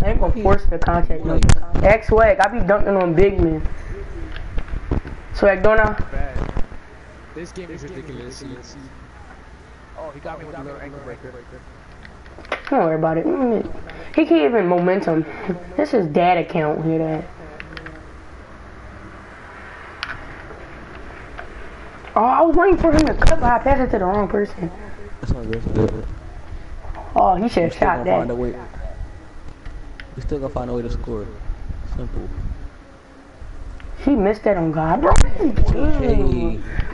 I ain't gonna force the contact dunk. X swag, I be dunking on big men. Swag, don't I? This game is ridiculous. Oh, he got me with a little ankle breaker. Don't worry about it. Mm. He can't even momentum. This is dad account. Hear that? Oh, I was waiting for him to cut, but I passed it to the wrong person. It's all good. It's all good. Oh, he should have shot gonna find a that. way. We still gonna find a way to score. Simple. He missed that on God, bro.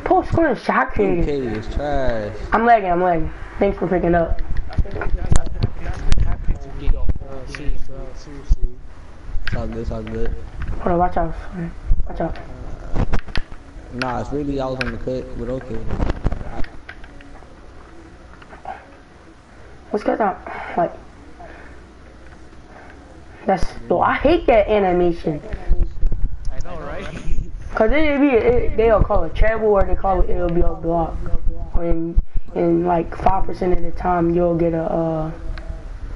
Post scoring shot created. Katie is trash. I'm lagging. I'm lagging. Thanks for picking up. That's been happening to me. Uh, see, bro. Seriously. It's all good. It's all good. Hold on, watch out. Watch out. Nah, it's really I was on the cut, but okay. Let's get that. Like, that's. Yo, I hate that animation. I know, right? Cause it be it, they'll call it travel or they call it it'll be a block. And and like five percent of the time you'll get a uh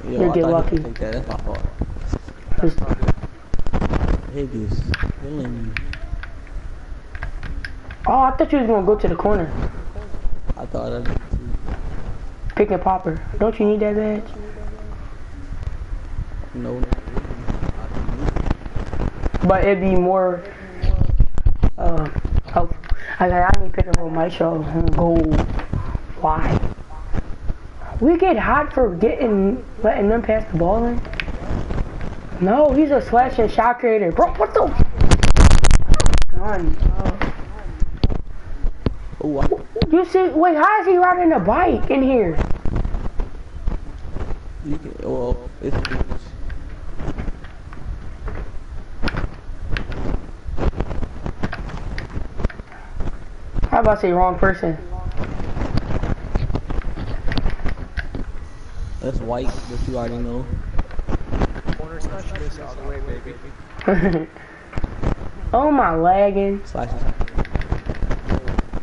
Yo, You'll I get lucky. You think that. That's my fault. Just, Higgins. killing me. oh I thought you was gonna go to the corner. I thought I did too. Pick and popper. Don't you need that badge? No. But it'd be more uh helpful. I I need pick and on my show and go why? We get hot for getting letting them pass the ball in. No, he's a slash and shot creator. Bro, what the Done. Oh, I, You see, wait, how is he riding a bike in here? you can, well, it's, I about to say wrong person. that's white, but you already know. Corner specialist all the way, baby. oh my lagging. Slices.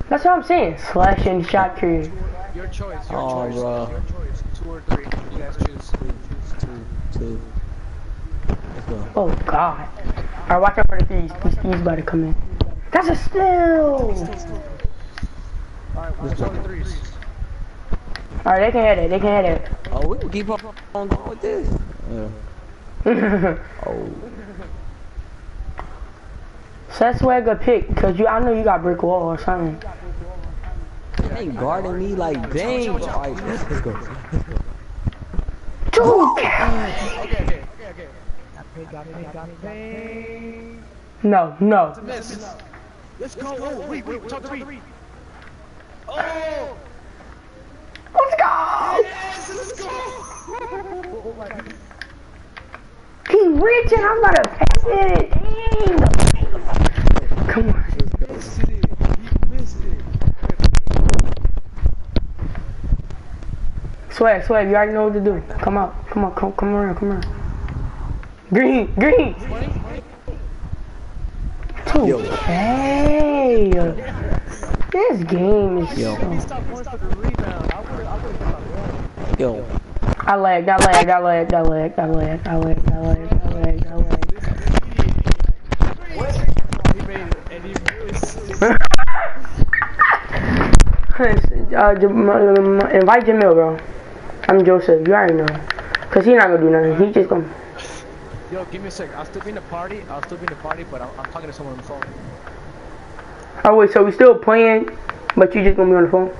That's what I'm saying. Slash and shot creator. Your choice, your Oh, choice. bro. Your choice. Two or three. You guys choose. Two, two. Let's go. Oh god. Alright, watch out for the thieves. These thieves about to come in. That's a steal! Alright, one, two, or threes. Alright, they can hit it. They can have Oh, we can keep on, on going with this. Yeah. It. Oh, so that's where I got pick, because you I know you got brick wall or something. They ain't guarding me like dang. Alright, let's go. Dude. Okay, okay, okay, okay. No, no. Let's go. Oh, wait, wait, top three. Oh! Let's go. Yes, let's go! rich and I'm about to fix it. Dang. Come on. You missed it. You missed it. Swag, swag, you already know what to do. Come out. Come on, come come around, come around. Green, green. 20, Yo. Hey. This game is Yo. so... Yo. I lagged, I lagged, I lagged, I lagged, I lagged, I lagged, I lagged. Uh, Jam- um, invite Jamil, bro. I'm Joseph. You already know. Cause he not gonna do nothing. He just gonna. Yo, give me a sec. I'll still be in the party. I'll still be in the party, but I'm, I'm talking to someone on the phone. Oh wait, so we still playing, but you just gonna be on the phone?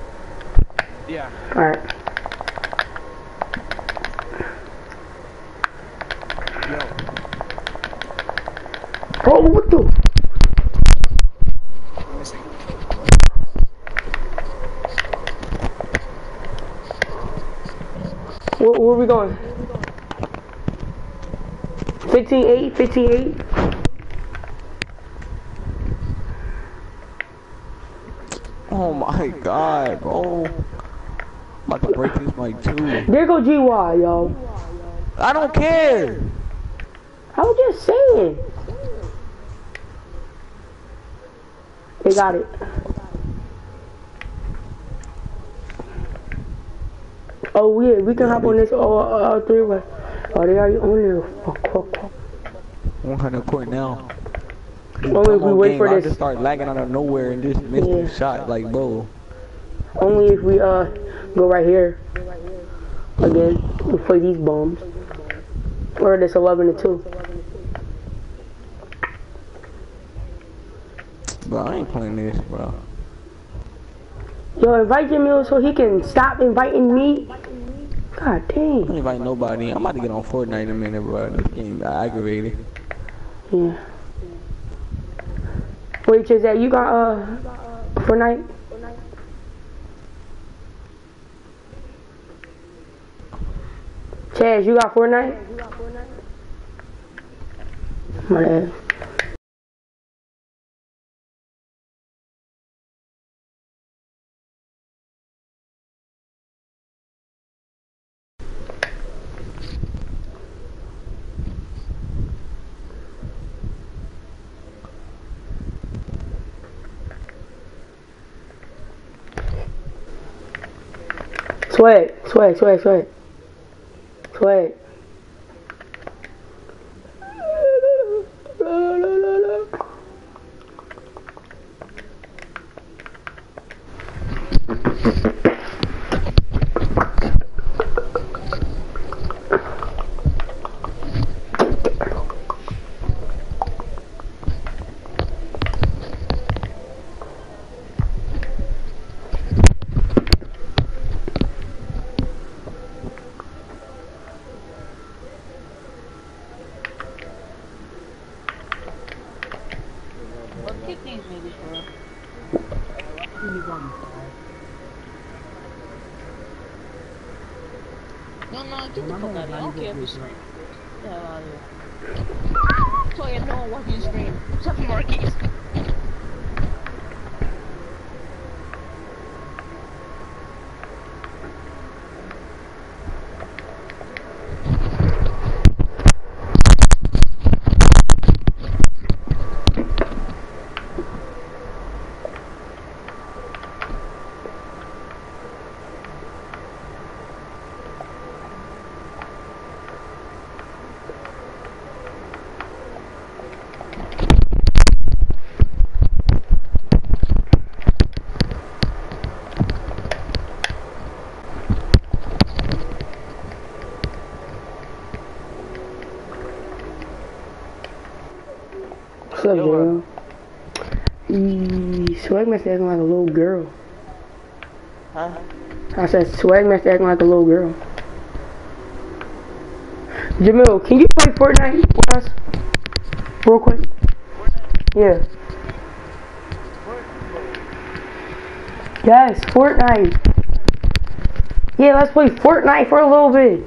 Yeah. All right. Yo. Bro, what the? Let's see. Where, where we going? 15-8, 15-8. Oh my god, bro. I'm about to break this mic too. There go GY, yo. I don't care. I was just saying. They got it. Oh yeah, we can hop on this all, all three way. Oh, they already on there. Fuck, fuck, fuck. 100 court now. Only if we wait game, for I this. just start lagging out of nowhere and just missed Yeah. the shot. Like, bro. Only if we uh go right here again and play these bombs. Or this 11 to 2. Bro, I ain't playing this, bro. Yo, invite Jamil so he can stop inviting me. God I dang. don't invite nobody. I'm about to get on Fortnite in a minute, bro. This game aggravated. Yeah. Wait, Chizette, you got uh Fortnite? Chaz, you got Fortnite? My bad. Swag, swag, swag, swag. Swag. Let's kick these niggas, bro. No, no, get the fuck out of here. I don't care if you scream. Get the hell out of here. So you know what you scream. Except for Marquise. What's up, bro? Eee, Swag must acting like a little girl. Huh? I said swag master acting like a little girl. Jamil, can you play Fortnite with us? Real quick. Yeah. Yes, Fortnite. Yeah, let's play Fortnite for a little bit.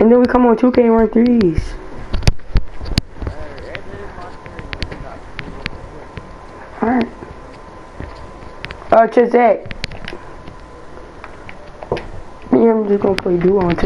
And then we come on 2K and run threes. Alright. Uh, Chizette. Me, I'm just gonna play duo on team.